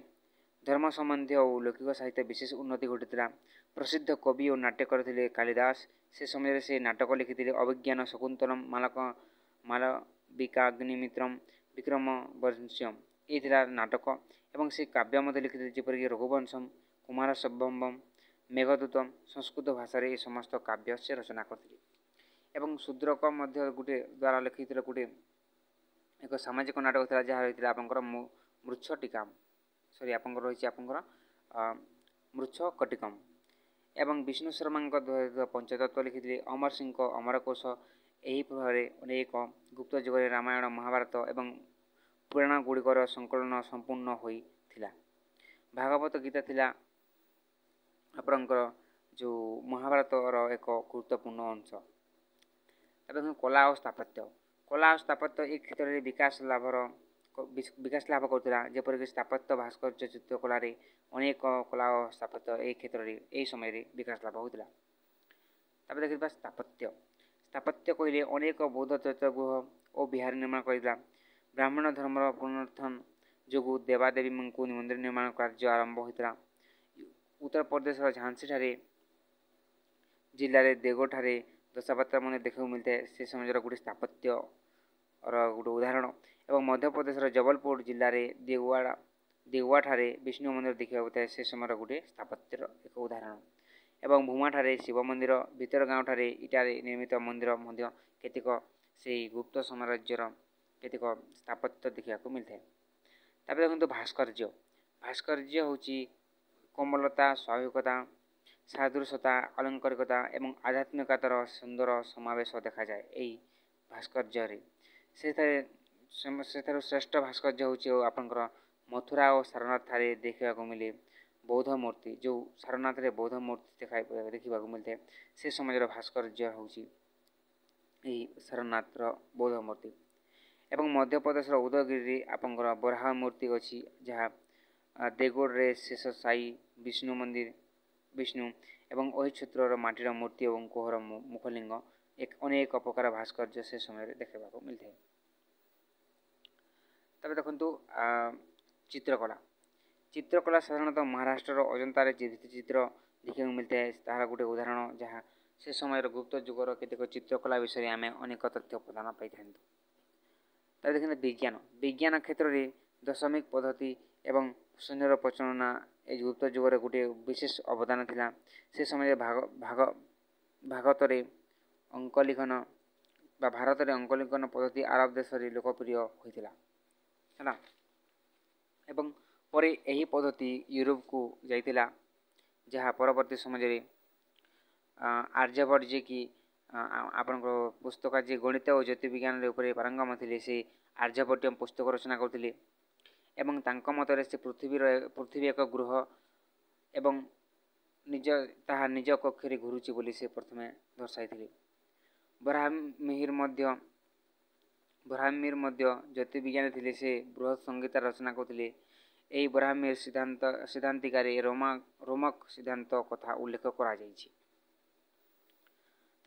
ଧର୍ମ ସମ୍ବନ୍ଧୀୟ ଓ ଲୌକିକ ସାହିତ୍ୟ ବିଶେଷ ଉନ୍ନତି ଘଟିଥିଲା। ପ୍ରସିଦ୍ଧ କବି ଓ ନାଟ୍ୟକାର ଥିଲେ କାଳିଦାସ। ସେ ସମୟରେ ସେ ନାଟକ ଲେଖିଥିଲେ ଅଭିଜ୍ଞାନ ଶକୁନ୍ତଳମ୍ ମାଲକ ମାଲବିକାଗ୍ନିମିତ୍ରମ୍ ବିକ୍ରମ ବଂଶ୍ୟମ୍ ଏ ଥିଲା ନାଟକ ଏବଂ ସେ କାବ୍ୟ ମଧ୍ୟ ଲେଖିଥିଲେ ଯେପରିକି ରଘୁବଂଶମ୍ କୁମାର ସବ୍ବମ୍ ମେଘଦୂତମ୍ ସଂସ୍କୃତ ଭାଷାରେ ଏ ସମସ୍ତ କାବ୍ୟ ସେ ରଚନା କରିଥିଲେ। ଏବଂ ଶୂଦ୍ରକ ମଧ୍ୟ ଗୋଟିଏ ଦ୍ୱାରା ଲେଖିଥିଲେ ଗୋଟିଏ ଏକ ସାମାଜିକ ନାଟକ ଥିଲା ଯାହା ରହିଥିଲା ଆପଣଙ୍କର ମୃଚ୍ଛ ଟିକାମ୍ ସରି ଆପଣଙ୍କର ରହିଛି ଆପଣଙ୍କର ମୃଚ୍ଛ କଟିକମ୍ ଏବଂ ବିଷ୍ଣୁ ଶର୍ମାଙ୍କ ପଞ୍ଚତତ୍ଵ ଲେଖିଥିଲେ ଅମର ସିଂଙ୍କ ଅମରକୋଷ ଏହି ପ୍ରଭାବରେ ଅନେକ ଗୁପ୍ତ ଯୁଗରେ ରାମାୟଣ ମହାଭାରତ ଏବଂ ପୁରାଣ ଗୁଡ଼ିକର ସଂକଳନ ସମ୍ପୂର୍ଣ୍ଣ ହୋଇଥିଲା। ଭାଗବତ ଗୀତା ଥିଲା ଆପଣଙ୍କର ଯେଉଁ ମହାଭାରତର ଏକ ଗୁରୁତ୍ୱପୂର୍ଣ୍ଣ ଅଂଶ। ଏବଂ କଲା ଓ ସ୍ଥାପତ୍ୟ। କଲା ଓ ସ୍ଥାପତ୍ୟ ଏ କ୍ଷେତ୍ରରେ ବିକାଶ ଲାଭର ବିକାଶ ଲାଭ କରୁଥିଲା। ଯେପରିକି ସ୍ଥାପତ୍ୟ ଭାସ୍କର୍ଯ୍ୟ ଚିତ୍ରକଳାରେ ଅନେକ କଲା ଓ ସ୍ଥାପତ୍ୟ ଏହି କ୍ଷେତ୍ରରେ ଏହି ସମୟରେ ବିକାଶ ଲାଭ ହେଉଥିଲା। ତାପରେ ଦେଖିବା ସ୍ଥାପତ୍ୟ। ସ୍ଥାପତ୍ୟ କହିଲେ ଅନେକ ବୌଦ୍ଧ ଚୈତ୍ୟଗୃହ ଓ ବିହାର ନିର୍ମାଣ କରିଥିଲା। ବ୍ରାହ୍ମଣ ଧର୍ମର ପୁନରୁତ୍ଥାନ ଯୋଗୁଁ ଦେବାଦେବୀଙ୍କୁ ମନ୍ଦିର ନିର୍ମାଣ କାର୍ଯ୍ୟ ଆରମ୍ଭ ହୋଇଥିଲା। ଉତ୍ତରପ୍ରଦେଶର ଝାନ୍ସିଠାରେ ଜିଲ୍ଲାରେ ଦେଗଠାରେ ଦଶାପାତ୍ର ମନ୍ଦିର ଦେଖିବାକୁ ମିଳିଥାଏ। ସେ ସମୟର ଗୋଟିଏ ସ୍ଥାପତ୍ୟ ଗୋଟେ ଉଦାହରଣ ଏବଂ ମଧ୍ୟପ୍ରଦେଶର ଜବଲପୁର ଜିଲ୍ଲାରେ ଦେଓୱାଡ଼ା ଦେଓୱାଠାରେ ବିଷ୍ଣୁ ମନ୍ଦିର ଦେଖିବାକୁ ଥାଏ ସେ ସମୟର ଗୋଟିଏ ସ୍ଥାପତ୍ୟର ଏକ ଉଦାହରଣ ଏବଂ ଭୂମାଠାରେ ଶିବ ମନ୍ଦିର ଭିତର ଗାଁଠାରେ ଇଟାରେ ନିର୍ମିତ ମନ୍ଦିର ମଧ୍ୟ କେତେକ ସେହି ଗୁପ୍ତ ସାମ୍ରାଜ୍ୟର କେତେକ ସ୍ଥାପତ୍ୟ ଦେଖିବାକୁ ମିଳିଥାଏ। ତାପରେ ଦେଖନ୍ତୁ ଭାସ୍କର୍ଯ୍ୟ। ଭାସ୍କର୍ଯ୍ୟ ହେଉଛି କୋମଲତା ସ୍ୱାଭାବିକତା ସାଦୃଶ୍ୟତା ଅଳଙ୍କରିକତା ଏବଂ ଆଧ୍ୟାତ୍ମିକତାର ସୁନ୍ଦର ସମାବେଶ ଦେଖାଯାଏ ଏହି ଭାସ୍କର୍ଯ୍ୟରେ। ସେଥିରେ ସେଠାରୁ ଶ୍ରେଷ୍ଠ ଭାସ୍କର୍ଯ୍ୟ ହେଉଛି ଆପଣଙ୍କର ମଥୁରା ଓ ସାରନାଥଠାରେ ଦେଖିବାକୁ ମିଳେ ବୌଦ୍ଧ ମୂର୍ତ୍ତି। ଯେଉଁ ସାରନାଥରେ ବୌଦ୍ଧ ମୂର୍ତ୍ତି ଦେଖା ଦେଖିବାକୁ ମିଳିଥାଏ ସେ ସମୟର ଭାସ୍କର୍ଯ୍ୟ ହେଉଛି ଏହି ସାରନାଥର ବୌଦ୍ଧ ମୂର୍ତ୍ତି। ଏବଂ ମଧ୍ୟପ୍ରଦେଶର ଉଦୟଗିରିରେ ଆପଣଙ୍କର ବରାହ ମୂର୍ତ୍ତି ଅଛି ଯାହା ଦେଗୋଡ଼ରେ ଶେଷ ସାଇ ବିଷ୍ଣୁ ମନ୍ଦିର ବିଷ୍ଣୁ ଏବଂ ଏହି କ୍ଷେତ୍ରର ମାଟିର ମୂର୍ତ୍ତି ଏବଂ କୋହର ମୁଖଲିଙ୍ଗ ଏକ ଅନେକ ପ୍ରକାର ଭାସ୍କର୍ଯ୍ୟ ସେ ସମୟରେ ଦେଖିବାକୁ ମିଳିଥାଏ। ତାପରେ ଦେଖନ୍ତୁ ଚିତ୍ରକଳା। ଚିତ୍ରକଳା ସାଧାରଣତଃ ମହାରାଷ୍ଟ୍ରର ଅଜନ୍ତାରେ ଚିତ୍ର ଦେଖିବାକୁ ମିଳିଥାଏ। ତାହାର ଗୋଟିଏ ଉଦାହରଣ ଯାହା ସେ ସମୟର ଗୁପ୍ତ ଯୁଗର କେତେକ ଚିତ୍ରକଳା ବିଷୟରେ ଆମେ ଅନେକ ତଥ୍ୟ ପ୍ରଦାନ ପାଇଥାନ୍ତୁ। ତାପରେ ଦେଖନ୍ତୁ ବିଜ୍ଞାନ ବିଜ୍ଞାନ କ୍ଷେତ୍ରରେ ଦଶମିକ ପଦ୍ଧତି ଏବଂ ଶୂନ୍ୟର ପ୍ରଚଳନା ଏହି ଗୁପ୍ତ ଯୁଗରେ ଗୋଟିଏ ବିଶେଷ ଅବଦାନ ଥିଲା ସେ ସମୟରେ ଭାଗ ଭାଗ ଭାଗତରେ ଅଙ୍କଲିଖନ ବା ଭାରତରେ ଅଙ୍କଲିଖନ ପଦ୍ଧତି ଆରବ ଦେଶରେ ଲୋକପ୍ରିୟ ହୋଇଥିଲା ହେଲା। ଏବଂ ପରେ ଏହି ପଦ୍ଧତି ୟୁରୋପକୁ ଯାଇଥିଲା ଯାହା ପରବର୍ତ୍ତୀ ସମାଜରେ ଆର୍ଯ୍ୟଭଟ୍ଟ ଯିଏକି ଆପଣଙ୍କର ପୁସ୍ତକ ଯିଏ ଗଣିତ ଓ ଜ୍ୟୋତିର୍ବିଜ୍ଞାନରେ ଉପରେ ପାରଙ୍ଗମ ଥିଲେ ସେ ଆର୍ଯ୍ୟଭଟ୍ଟ ପୁସ୍ତକ ରଚନା କରୁଥିଲେ ଏବଂ ତାଙ୍କ ମତରେ ସେ ପୃଥିବୀର ପୃଥିବୀ ଏକ ଗୃହ ଏବଂ ନିଜ ତାହା ନିଜ କକ୍ଷରେ ଘୁରୁଛି ବୋଲି ସେ ପ୍ରଥମେ ଦର୍ଶାଇଥିଲେ। ବରାହମିହିର ମଧ୍ୟ ବରାହମିର ମଧ୍ୟ ଜ୍ୟୋତିର୍ବିଜ୍ଞାନୀ ଥିଲେ ସେ ବୃହତ୍ ସଙ୍ଗୀତ ରଚନା କରୁଥିଲେ। ଏହି ବ୍ରାହ୍ମୀର ସିଦ୍ଧାନ୍ତ ସିଦ୍ଧାନ୍ତିକାରେ ରୋମା ରୋମକ ସିଦ୍ଧାନ୍ତ କଥା ଉଲ୍ଲେଖ କରାଯାଇଛି।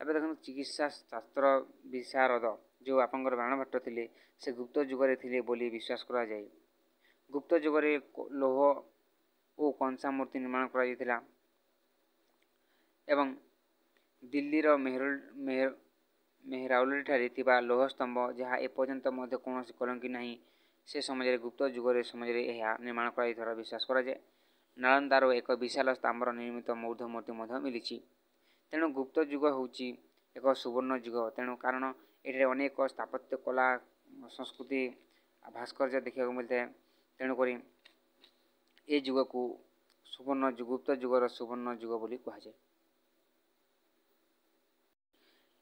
ତାପରେ ଦେଖନ୍ତୁ ଚିକିତ୍ସା ଶାସ୍ତ୍ର ବିଶାରଦ ଯେଉଁ ଆପଣଙ୍କର ବାଣଭଟ୍ଟ ଥିଲେ ସେ ଗୁପ୍ତ ଯୁଗରେ ଥିଲେ ବୋଲି ବିଶ୍ୱାସ କରାଯାଏ। ଗୁପ୍ତ ଯୁଗରେ ଲୌହ ଓ କଂସା ମୂର୍ତ୍ତି ନିର୍ମାଣ କରାଯାଇଥିଲା ଏବଂ ଦିଲ୍ଲୀର ମେହରାଉଲିଠାରେ ଥିବା ଲୌହ ସ୍ତମ୍ଭ ଯାହା ଏପର୍ଯ୍ୟନ୍ତ ମଧ୍ୟ କୌଣସି କଲଙ୍କି ନାହିଁ ସେ ସମୟରେ ଗୁପ୍ତ ଯୁଗରେ ସମାଜରେ ଏହା ନିର୍ମାଣ କରାଯାଇଥିବାର ବିଶ୍ୱାସ କରାଯାଏ। ନାଳନ୍ଦାର ଏକ ବିଶାଳ ସ୍ତାମ୍ର ନିର୍ମିତ ବୌଦ୍ଧ ମୂର୍ତ୍ତି ମଧ୍ୟ ମିଳିଛି। ତେଣୁ ଗୁପ୍ତ ଯୁଗ ହେଉଛି ଏକ ସୁବର୍ଣ୍ଣ ଯୁଗ। ତେଣୁ କାରଣ ଏଠାରେ ଅନେକ ସ୍ଥାପତ୍ୟ କଳା ସଂସ୍କୃତି ଭାସ୍କର୍ଯ୍ୟ ଦେଖିବାକୁ ମିଳିଥାଏ। ତେଣୁକରି ଏ ଯୁଗକୁ ସୁବର୍ଣ୍ଣ ଗୁପ୍ତ ଯୁଗର ସୁବର୍ଣ୍ଣ ଯୁଗ ବୋଲି କୁହାଯାଏ।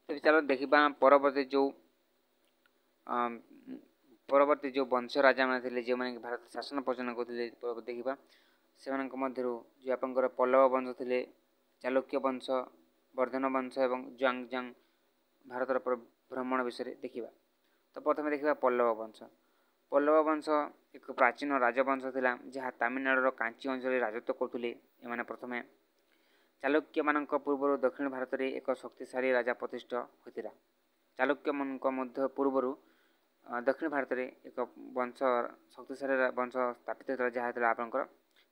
ତେବେ ଚାଲ ଦେଖିବା ପରବର୍ତ୍ତୀ ଯେଉଁ ପରବର୍ତ୍ତୀ ଯେଉଁ ବଂଶ ରାଜାମାନେ ଥିଲେ ଯେଉଁମାନେ କି ଭାରତ ଶାସନ ପ୍ରଚଳନ କରୁଥିଲେ ଦେଖିବା। ସେମାନଙ୍କ ମଧ୍ୟରୁ ଯେଉଁ ଆପଣଙ୍କର ପଲ୍ଲବ ବଂଶ ଥିଲେ ଚାଲୁକ୍ୟ ବଂଶ ବର୍ଦ୍ଧନ ବଂଶ ଏବଂ ଜାଙ୍ଗ ଜାଙ୍ଗ ଭାରତର ଭ୍ରମଣ ବିଷୟରେ ଦେଖିବା। ତ ପ୍ରଥମେ ଦେଖିବା ପଲ୍ଲବ ବଂଶ। ପଲ୍ଲବ ବଂଶ ଏକ ପ୍ରାଚୀନ ରାଜବଂଶ ଥିଲା ଯାହା ତାମିଲନାଡ଼ୁର କାଞ୍ଚି ଅଞ୍ଚଳରେ ରାଜତ୍ୱ କରୁଥିଲେ ଏମାନେ ପ୍ରଥମେ। ଚାଲୁକ୍ୟମାନଙ୍କ ପୂର୍ବରୁ ଦକ୍ଷିଣ ଭାରତରେ ଏକ ଶକ୍ତିଶାଳୀ ରାଜା ପ୍ରତିଷ୍ଠା ହୋଇଥିଲା। ଚାଲୁକ୍ୟମାନଙ୍କ ମଧ୍ୟ ପୂର୍ବରୁ ଦକ୍ଷିଣ ଭାରତରେ ଏକ ବଂଶ ଶକ୍ତିଶାଳୀ ବଂଶ ସ୍ଥାପିତ ହେଇଥିଲା ଯାହା ହେଇଥିଲା ଆପଣଙ୍କର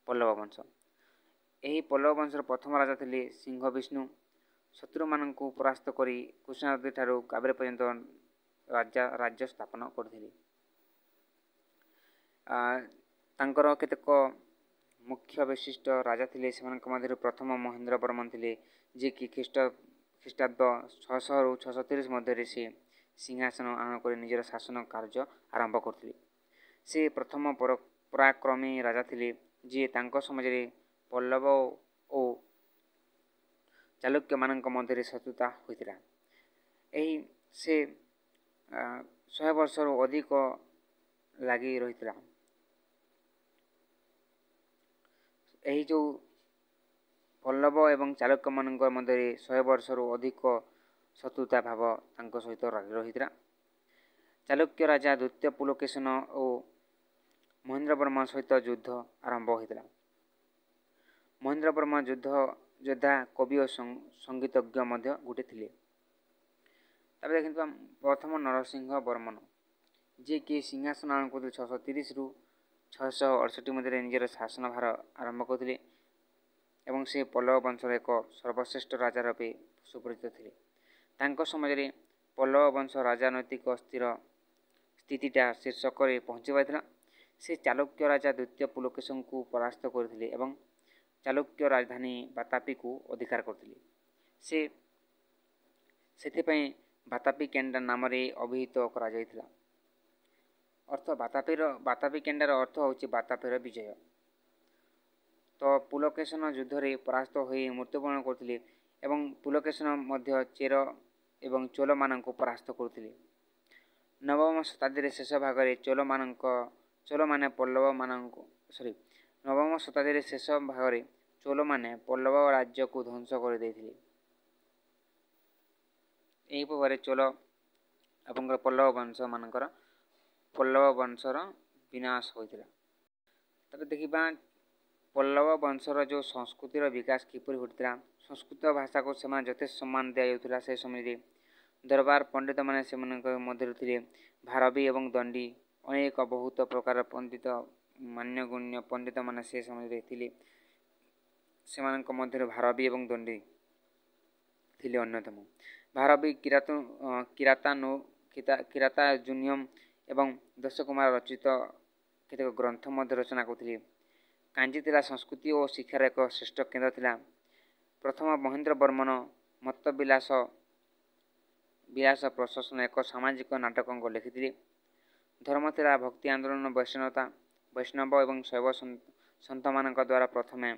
ପଲ୍ଲବ ବଂଶ। ଏହି ପଲ୍ଲବ ବଂଶର ପ୍ରଥମ ରାଜା ଥିଲେ ସିଂହ ବିଷ୍ଣୁ ଶତ୍ରୁମାନଙ୍କୁ ପରାସ୍ତ କରି କୃଷ୍ଣ ନଦୀଠାରୁ କାବେରୀ ପର୍ଯ୍ୟନ୍ତ ରାଜା ରାଜ୍ୟ ସ୍ଥାପନ କରିଥିଲେ। ତାଙ୍କର କେତେକ ମୁଖ୍ୟ ବିଶିଷ୍ଟ ରାଜା ଥିଲେ ସେମାନଙ୍କ ମଧ୍ୟରୁ ପ୍ରଥମ ମହେନ୍ଦ୍ର ବର୍ମନ ଥିଲେ ଯିଏକି ଖ୍ରୀଷ୍ଟ ଖ୍ରୀଷ୍ଟାବ୍ଦ ଛଅଶହରୁ ଛଅଶହ ତିରିଶ ମଧ୍ୟରେ ସେ ସିଂହାସନ ଆହରଣ କରି ନିଜର ଶାସନ କାର୍ଯ୍ୟ ଆରମ୍ଭ କରିଥିଲେ। ସେ ପ୍ରଥମ ପରାକ୍ରମୀ ରାଜା ଥିଲେ ଯିଏ ତାଙ୍କ ସମାଜରେ ପଲ୍ଲବ ଓ ଚାଲୁକ୍ୟମାନଙ୍କ ମଧ୍ୟରେ ଶତ୍ରୁତା ହୋଇଥିଲା ଏହି ସେ ଶହେ ବର୍ଷରୁ ଅଧିକ ଲାଗି ରହିଥିଲା ଏହି ଯେଉଁ ପଲ୍ଲବ ଏବଂ ଚାଲୁକ୍ୟମାନଙ୍କ ମଧ୍ୟରେ ଶହେ ବର୍ଷରୁ ଅଧିକ ଶତ୍ରୁତା ଭାବ ତାଙ୍କ ସହିତ ରହିଥିଲା ଚାଲୁକ୍ୟ ରାଜା ଦ୍ୱିତୀୟ ପୁଲକେଶନ ଓ ମହେନ୍ଦ୍ର ବର୍ମା ସହିତ ଯୁଦ୍ଧ ଆରମ୍ଭ ହୋଇଥିଲା ମହେନ୍ଦ୍ର ବର୍ମା ଯୁଦ୍ଧ ଯୋଦ୍ଧା କବି ଓ ସଙ୍ଗୀତଜ୍ଞ ମଧ୍ୟ ଗୋଟେ ଥିଲେ। ତାପରେ ଦେଖିଥିବା ପ୍ରଥମ ନରସିଂହ ବର୍ମନ ଯିଏକି ସିଂହାସନ ଆରମ୍ଭ କରୁଥିଲେ ଛଅଶହ ତିରିଶରୁ ଛଅଶହ ଅଠଷଠି ମଧ୍ୟରେ ନିଜର ଶାସନ ଭାର ଆରମ୍ଭ କରୁଥିଲେ ଏବଂ ସେ ପଲ୍ଲବ ବଂଶର ଏକ ସର୍ବଶ୍ରେଷ୍ଠ ରାଜା ରୂପେ ସୁପରିଚିତ ଥିଲେ। ତାଙ୍କ ସମାଜରେ ପଲ୍ଲବ ବଂଶ ରାଜନୈତିକ ସ୍ଥିର ସ୍ଥିତିଟା ଶୀର୍ଷକରେ ପହଞ୍ଚି ପାରିଥିଲା। ସେ ଚାଲୁକ୍ୟ ରାଜା ଦ୍ୱିତୀୟ ପୁଲକେଶଙ୍କୁ ପରାସ୍ତ କରିଥିଲେ ଏବଂ ଚାଲୁକ୍ୟ ରାଜଧାନୀ ବାତାପିକୁ ଅଧିକାର କରିଥିଲେ। ସେ ସେଥିପାଇଁ ବାତାପି କେଣ୍ଡା ନାମରେ ଅଭିହିତ କରାଯାଇଥିଲା। ଅର୍ଥ ବାତାପିର ବାତାପି କେଣ୍ଡାର ଅର୍ଥ ହେଉଛି ବାତାପିର ବିଜୟ। ତ ପୁଲକେଶନ ଯୁଦ୍ଧରେ ପରାସ୍ତ ହୋଇ ମୃତ୍ୟୁବରଣ କରୁଥିଲେ ଏବଂ ପୁଲକେଶନ ମଧ୍ୟ ଚେର ଏବଂ ଚୋଲମାନଙ୍କୁ ପରାସ୍ତ କରୁଥିଲେ। ନବମ ଶତାବ୍ଦୀରେ ଶେଷ ଭାଗରେ ଚୋଲମାନଙ୍କ ଚୋଲମାନେ ପଲ୍ଲବମାନଙ୍କୁ ସରି ନବମ ଶତାବ୍ଦୀରେ ଶେଷ ଭାଗରେ ଚୋଲମାନେ ପଲ୍ଲବ ରାଜ୍ୟକୁ ଧ୍ୱଂସ କରିଦେଇଥିଲେ। ଏହି ଭାବରେ ଚୋଲ ଆପଣଙ୍କର ପଲ୍ଲବ ବଂଶମାନଙ୍କର ପଲ୍ଲବ ବଂଶର ବିନାଶ ହୋଇଥିଲା। ତାପରେ ଦେଖିବା ପଲ୍ଲବ ବଂଶର ଯେଉଁ ସଂସ୍କୃତିର ବିକାଶ କିପରି ଘଟିଥିଲା ସଂସ୍କୃତ ଭାଷାକୁ ସେମାନେ ଯଥେଷ୍ଟ ସମ୍ମାନ ଦିଆଯାଉଥିଲା ସେ ସମୟରେ। ଦରବାର ପଣ୍ଡିତମାନେ ସେମାନଙ୍କ ମଧ୍ୟରେ ଥିଲେ। ଭାରବୀ ଏବଂ ଦଣ୍ଡୀ ଅନେକ ବହୁତ ପ୍ରକାର ପଣ୍ଡିତ ମାନ୍ୟଗୁଣ୍ୟ ପଣ୍ଡିତମାନେ ସେ ସମୟରେ ଥିଲେ। ସେମାନଙ୍କ ମଧ୍ୟରେ ଭାରବୀ ଏବଂ ଦଣ୍ଡୀ ଥିଲେ ଅନ୍ୟତମ। ଭାରବୀ କିରାତ କିରାତାନୁ କିରାତା ଜୁନିୟମ ଏବଂ ଦଶକୁମାର ରଚିତ କେତେକ ଗ୍ରନ୍ଥ ମଧ୍ୟ ରଚନା କରୁଥିଲେ। କାଞ୍ଜି ଥିଲା ସଂସ୍କୃତି ଓ ଶିକ୍ଷାର ଏକ ଶ୍ରେଷ୍ଠ କେନ୍ଦ୍ର ଥିଲା। ପ୍ରଥମ ମହେନ୍ଦ୍ର ବର୍ମନ ମତବିଲାସ ବିଳାସ ପ୍ରଶାସନ ଏକ ସାମାଜିକ ନାଟକ ଲେଖିଥିଲେ। ଧର୍ମ ଥିଲା ଭକ୍ତି ଆନ୍ଦୋଳନ ବୈଷ୍ଣବତା ବୈଷ୍ଣବ ଏବଂ ଶୈବ ସନ୍ଥମାନଙ୍କ ଦ୍ୱାରା ପ୍ରଥମେ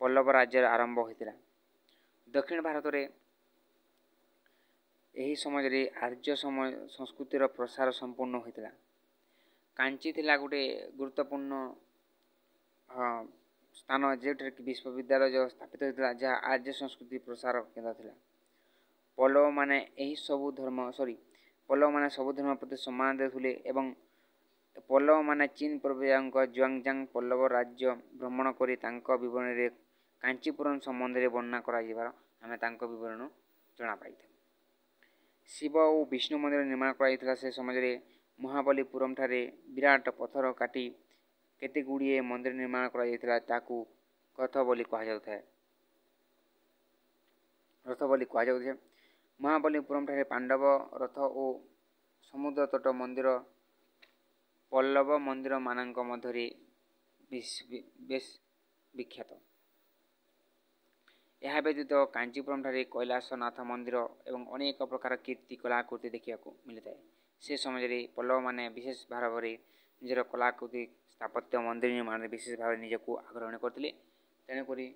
ପଲ୍ଲବ ରାଜ୍ୟର ଆରମ୍ଭ ହୋଇଥିଲା। ଦକ୍ଷିଣ ଭାରତରେ ଏହି ସମାଜରେ ଆର୍ଯ୍ୟ ସମୟ ସଂସ୍କୃତିର ପ୍ରସାର ସମ୍ପୂର୍ଣ୍ଣ ହୋଇଥିଲା। କାଞ୍ଚି ଥିଲା ଗୋଟିଏ ଗୁରୁତ୍ୱପୂର୍ଣ୍ଣ ସ୍ଥାନ ଯେଉଁଠାରେ କି ବିଶ୍ୱବିଦ୍ୟାଳୟ ସ୍ଥାପିତ ହୋଇଥିଲା ଯାହା ଆର୍ଯ୍ୟ ସଂସ୍କୃତି ପ୍ରସାର କେନ୍ଦ୍ର ଥିଲା। ପଲ୍ଲବମାନେ ଏହି ସବୁ ଧର୍ମ ସରି ପଲ୍ଲବମାନେ ସବୁ ଧର୍ମ ପ୍ରତି ସମ୍ମାନ ଦେଉଥିଲେ ଏବଂ ପଲ୍ଲବମାନେ ଚୀନ ପୂର୍ବଜାଙ୍କ ଜୁଆଙ୍ଗଜାଙ୍ଗ ପଲ୍ଲବ ରାଜ୍ୟ ଭ୍ରମଣ କରି ତାଙ୍କ ବିବରଣୀରେ କାଞ୍ଚିପୁରମ ସମ୍ବନ୍ଧରେ ବର୍ଣ୍ଣନା କରାଯିବାର ଆମେ ତାଙ୍କ ବିବରଣୀ ଜଣାପାଇଥାଉ ଶିବ ଓ ବିଷ୍ଣୁ ମନ୍ଦିର ନିର୍ମାଣ କରାଯାଇଥିଲା ସେ ସମୟରେ ମହାବଲୀପୁରମଠାରେ ବିରାଟ ପଥର କାଟି କେତେ ଗୁଡ଼ିଏ ମନ୍ଦିର ନିର୍ମାଣ କରାଯାଇଥିଲା ତାକୁ ରଥ ବୋଲି କୁହାଯାଉଥାଏ। ରଥ ବୋଲି କୁହାଯାଉଥାଏ। ମହାବଲୀପୁରମଠାରେ ପାଣ୍ଡବ ରଥ ଓ ସମୁଦ୍ର ତଟ ମନ୍ଦିର ପଲ୍ଲବ ମନ୍ଦିରମାନଙ୍କ ମଧ୍ୟରେ ବେଶ ବିଖ୍ୟାତ। ଏହା ବ୍ୟତୀତ କାଞ୍ଚିପୁରମଠାରେ କୈଳାସନାଥ ମନ୍ଦିର ଏବଂ ଅନେକ ପ୍ରକାର କୀର୍ତ୍ତି କଳାକୃତି ଦେଖିବାକୁ ମିଳିଥାଏ। ସେ ସମୟରେ ପଲ୍ଲବମାନେ ବିଶେଷ ଭାବରେ ନିଜର କଳାକୃତି ସ୍ଥାପତ୍ୟ ମନ୍ଦିର ନିର୍ମାଣରେ ବିଶେଷ ଭାବରେ ନିଜକୁ ଆଗ୍ରହଣ କରିଥିଲେ। ତେଣୁକରି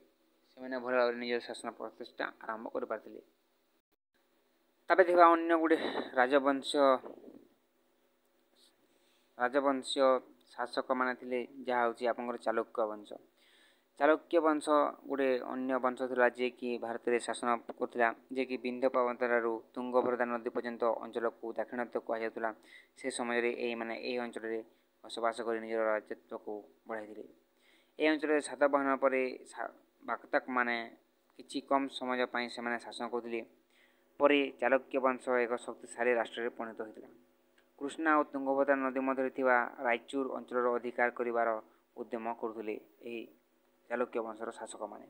ସେମାନେ ଭଲ ଭାବରେ ନିଜର ଶାସନ ପ୍ରତିଷ୍ଠା ଆରମ୍ଭ କରିପାରିଥିଲେ। ତାପରେ ଥିବା ଅନ୍ୟ ଗୁଡ଼ିଏ ରାଜବଂଶ ରାଜବଂଶୀୟ ଶାସକମାନେ ଥିଲେ ଯାହା ହେଉଛି ଆପଣଙ୍କର ଚାଲୁକ୍ୟ ବଂଶ। ଚାଲୁକ୍ୟ ବଂଶ ଗୋଟେ ଅନ୍ୟ ବଂଶ ଥିଲା ଯିଏକି ଭାରତରେ ଶାସନ କରୁଥିଲା ଯିଏକି ବିନ୍ଧ୍ୟ ପର୍ବତଠାରୁ ତୁଙ୍ଗଭଦ୍ରା ନଦୀ ପର୍ଯ୍ୟନ୍ତ ଅଞ୍ଚଳକୁ ଦାକ୍ଷିଣାତ୍ୟ କୁହାଯାଉଥିଲା ସେ ସମୟରେ ଏଇମାନେ ଏହି ଅଞ୍ଚଳରେ ବସବାସ କରି ନିଜର ରାଜତ୍ୱକୁ ବଢ଼ାଇଥିଲେ। ଏହି ଅଞ୍ଚଳରେ ସାତବାହନ ପରେ ବାକ୍ତାକମାନେ କିଛି କମ୍ ସମୟ ପାଇଁ ସେମାନେ ଶାସନ କରୁଥିଲେ ପରେ ଚାଲୁକ୍ୟ ବଂଶ ଏକ ଶକ୍ତିଶାଳୀ ରାଷ୍ଟ୍ରରେ ପରିଣତ ହୋଇଥିଲା। କୃଷ୍ଣା ଓ ତୁଙ୍ଗଭଦ୍ରା ନଦୀ ମଧ୍ୟରେ ଥିବା ରାୟଚୁର ଅଞ୍ଚଳର ଅଧିକାର କରିବାର ଉଦ୍ୟମ କରୁଥିଲେ ଏହି ଚାଲୁକ୍ୟ ବଂଶର ଶାସକମାନେ।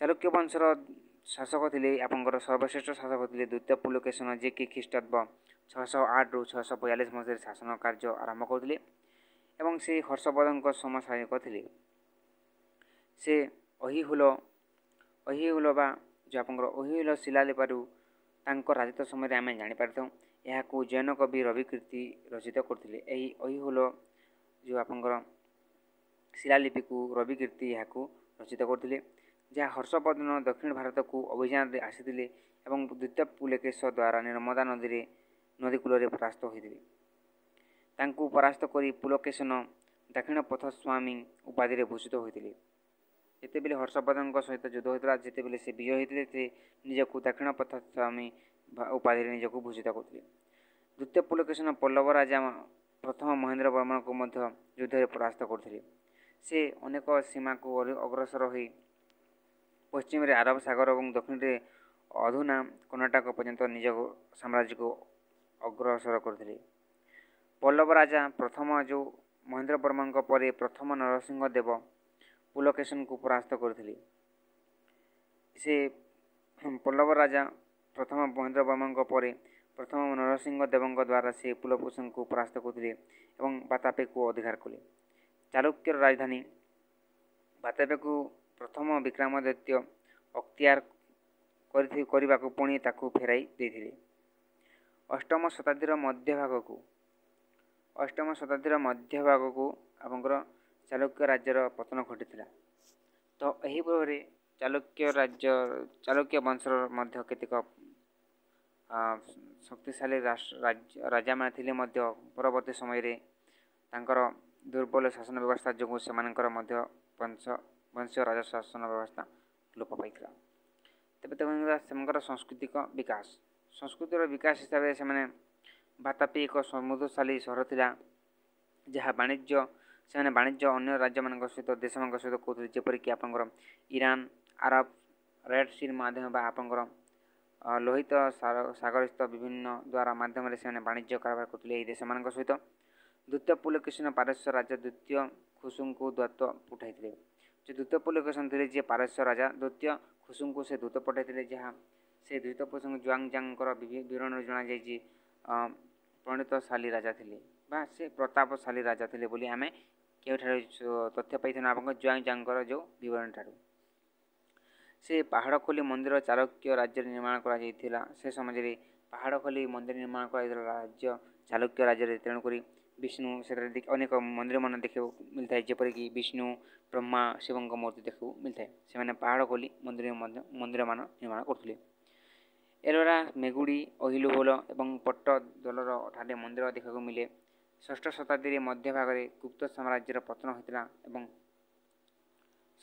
ଚାଲୁକ୍ୟ ବଂଶର ଶାସକ ଥିଲେ ଆପଣଙ୍କର ସର୍ବଶ୍ରେଷ୍ଠ ଶାସକ ଥିଲେ ଦ୍ୱିତୀୟ ପୁଲକେଶନ ଯିଏକି ଖ୍ରୀଷ୍ଟାବ୍ଦ ଛଅଶହ ଆଠରୁ ଛଅଶହ ବୟାଳିଶ ମସିହାରେ ଶାସନ କାର୍ଯ୍ୟ ଆରମ୍ଭ କରୁଥିଲେ ଏବଂ ସେ ହର୍ଷବର୍ଦ୍ଧନଙ୍କ ସମସାମୟିକ ଥିଲେ। ସେ ଅହିହୁଲ ଅହିହୁଲ ବା ଯେଉଁ ଆପଣଙ୍କର ଅହିହୁଲ ଶିଳାଲିପାରୁ ତାଙ୍କ ରାଜତ୍ୱ ସମୟରେ ଆମେ ଜାଣିପାରିଥାଉ। ଏହାକୁ ଜୈନ କବି ରବିକୀର୍ତ୍ତି ରଚିତ କରିଥିଲେ। ଏହି ଅହିହୁଲ ଯେଉଁ ଆପଣଙ୍କର ଶିଳାଲିପିକୁ ରବିକୀର୍ତ୍ତି ଏହାକୁ ରଚିତ କରିଥିଲେ ଯାହା ହର୍ଷବର୍ଦ୍ଧନ ଦକ୍ଷିଣ ଭାରତକୁ ଅଭିଯାନରେ ଆସିଥିଲେ ଏବଂ ଦ୍ୱିତୀୟ ପୁଲେକେଶ ଦ୍ୱାରା ନର୍ମଦା ନଦୀରେ ନଦୀ କୂଳରେ ପରାସ୍ତ ହୋଇଥିଲେ। ତାଙ୍କୁ ପରାସ୍ତ କରି ପୁଲକେଶନ ଦକ୍ଷିଣ ପଥ ସ୍ୱାମୀ ଉପାଧିରେ ଭୂଷିତ ହୋଇଥିଲେ। ଯେତେବେଳେ ହର୍ଷବର୍ଦ୍ଧନଙ୍କ ସହିତ ଯୁଦ୍ଧ ହୋଇଥିଲା ଯେତେବେଳେ ସେ ବିଜୟ ହୋଇଥିଲେ ସେ ନିଜକୁ ଦକ୍ଷିଣ ପଥ ସ୍ୱାମୀ ଉପାଧିରେ ନିଜକୁ ଭୂଷିତ କରୁଥିଲେ। ଦ୍ୱିତୀୟ ପୁଲକେଶନ ପଲ୍ଲବ ରାଜା ପ୍ରଥମ ମହେନ୍ଦ୍ର ବର୍ମନକୁ ମଧ୍ୟ ଯୁଦ୍ଧରେ ପରାସ୍ତ କରୁଥିଲେ। ସେ ଅନେକ ସୀମାକୁ ଅଗ୍ରସର ହୋଇ ପଶ୍ଚିମରେ ଆରବ ସାଗର ଏବଂ ଦକ୍ଷିଣରେ ଅଧୁନା କର୍ଣ୍ଣାଟକ ପର୍ଯ୍ୟନ୍ତ ନିଜ ସାମ୍ରାଜ୍ୟକୁ ଅଗ୍ରସର କରିଥିଲେ। ପଲ୍ଲବ ରାଜା ପ୍ରଥମ ଯେଉଁ ମହେନ୍ଦ୍ର ବର୍ମାଙ୍କ ପରେ ପ୍ରଥମ ନରସିଂହ ଦେବ ପୁଲକେଶନକୁ ପରାସ୍ତ କରିଥିଲେ। ସେ ପଲ୍ଲବ ରାଜା ପ୍ରଥମ ମହେନ୍ଦ୍ର ବର୍ମାଙ୍କ ପରେ ପ୍ରଥମ ନରସିଂହ ଦେବଙ୍କ ଦ୍ୱାରା ସେ ପୁଲପୁଷଙ୍କୁ ପରାସ୍ତ କରିଥିଲେ ଏବଂ ବାତାପେକୁ ଅଧିକାର କଲେ। ଚାଲୁକ୍ୟର ରାଜଧାନୀ ବାତାପେକୁ ପ୍ରଥମ ବିକ୍ରମାଦିତ୍ୟ ଅକ୍ତିଆର କରିବାକୁ ପୁଣି ତାକୁ ଫେରାଇ ଦେଇଥିଲେ। ଅଷ୍ଟମ ଶତାବ୍ଦୀର ମଧ୍ୟଭାଗକୁ ଅଷ୍ଟମ ଶତାବ୍ଦୀର ମଧ୍ୟଭାଗକୁ ଆପଣଙ୍କର ଚାଲୁକ୍ୟ ରାଜ୍ୟର ପତନ ଘଟିଥିଲା। ତ ଏହିପରି ଚାଲୁକ୍ୟ ରାଜ୍ୟ ଚାଲୁକ୍ୟ ବଂଶର ମଧ୍ୟ କେତେକ ଶକ୍ତିଶାଳୀ ରାଜାମାନେ ଥିଲେ ମଧ୍ୟ ପରବର୍ତ୍ତୀ ସମୟରେ ତାଙ୍କର ଦୁର୍ବଳ ଶାସନ ବ୍ୟବସ୍ଥା ଯୋଗୁଁ ସେମାନଙ୍କର ମଧ୍ୟ ବଂଶ ବଂଶୀୟ ରାଜ ଶାସନ ବ୍ୟବସ୍ଥା ଲୋପ ପାଇଥିଲା। ତେବେ ଦେଖନ୍ତୁ ସେମାନଙ୍କର ସାଂସ୍କୃତିକ ବିକାଶ ସଂସ୍କୃତିର ବିକାଶ ହିସାବରେ ସେମାନେ ବାତାପି ଏକ ସମୃଦ୍ଧଶାଳୀ ସହର ଥିଲା ଯାହା ବାଣିଜ୍ୟ ସେମାନେ ବାଣିଜ୍ୟ ଅନ୍ୟ ରାଜ୍ୟମାନଙ୍କ ସହିତ ଦେଶମାନଙ୍କ ସହିତ କରୁଥିଲେ ଯେପରିକି ଆପଣଙ୍କର ଇରାନ ଆରବ ରେଡ୍ ସିଲ୍ ମାଧ୍ୟମ ବା ଆପଣଙ୍କର ଲୋହିତ ସାଗରସ୍ଥ ବିଭିନ୍ନ ଦ୍ୱାରା ମାଧ୍ୟମରେ ସେମାନେ ବାଣିଜ୍ୟ କାରବାର କରୁଥିଲେ ଏହି ଦେଶମାନଙ୍କ ସହିତ ଦ୍ୱିତୀୟ ପୁଲକେଶନ ପାରସ୍ୟ ରାଜା ଦ୍ୱିତୀୟ ଖୁସୁଙ୍କୁ ଦତ୍ତ ପଠାଇଥିଲେ ଯେ ଦ୍ୱିତୀୟ ପୁଲକେଶନ ଥିଲେ ଯିଏ ପାରସ୍ୟ ରାଜା ଦ୍ୱିତୀୟ ଖୁସୁଙ୍କୁ ସେ ଦୂତ ପଠାଇଥିଲେ ଯାହା ସେ ଦ୍ୱିତୀୟ ପୁଲକେଶନ ଜୁଆଙ୍ଗଜାଙ୍ଗଙ୍କର ବିବରଣରେ ଜଣାଯାଇଛି ପଣ୍ଡିତଶାଳୀ ରାଜା ଥିଲେ ବା ସେ ପ୍ରତାପଶାଳୀ ରାଜା ଥିଲେ ବୋଲି ଆମେ କେଉଁଠାରୁ ତଥ୍ୟ ପାଇଥାଉ ଆପଣଙ୍କ ଜୁଆଙ୍ଗଜାଙ୍ଗର ଯେଉଁ ବିବରଣୀଠାରୁ। ସେ ପାହାଡ଼ ଖୋଲି ମନ୍ଦିର ଚାଲୁକ୍ୟ ରାଜ୍ୟରେ ନିର୍ମାଣ କରାଯାଇଥିଲା। ସେ ସମୟରେ ପାହାଡ଼ ଖୋଲି ମନ୍ଦିର ନିର୍ମାଣ କରାଯାଇଥିଲା ରାଜ୍ୟ ଚାଲୁକ୍ୟ ରାଜ୍ୟରେ। ତେଣୁକରି ବିଷ୍ଣୁ ସେଠାରେ ଅନେକ ମନ୍ଦିରମାନ ଦେଖିବାକୁ ମିଳିଥାଏ। ଯେପରିକି ବିଷ୍ଣୁ ବ୍ରହ୍ମା ଶିବଙ୍କ ମୂର୍ତ୍ତି ଦେଖିବାକୁ ମିଳିଥାଏ। ସେମାନେ ପାହାଡ଼ ଖୋଲି ମନ୍ଦିର ମଧ୍ୟ ମନ୍ଦିରମାନ ନିର୍ମାଣ କରୁଥିଲେ। ଏଲୋରା ମେଗୁଡ଼ି ଅହିଲୁହୋଲ ଏବଂ ପଟ୍ଟ ଦଳର ଠାରେ ମନ୍ଦିର ଦେଖିବାକୁ ମିଳେ। ଷଷ୍ଠ ଶତାବ୍ଦୀରେ ମଧ୍ୟଭାଗରେ ଗୁପ୍ତ ସାମ୍ରାଜ୍ୟର ପତନ ହୋଇଥିଲା ଏବଂ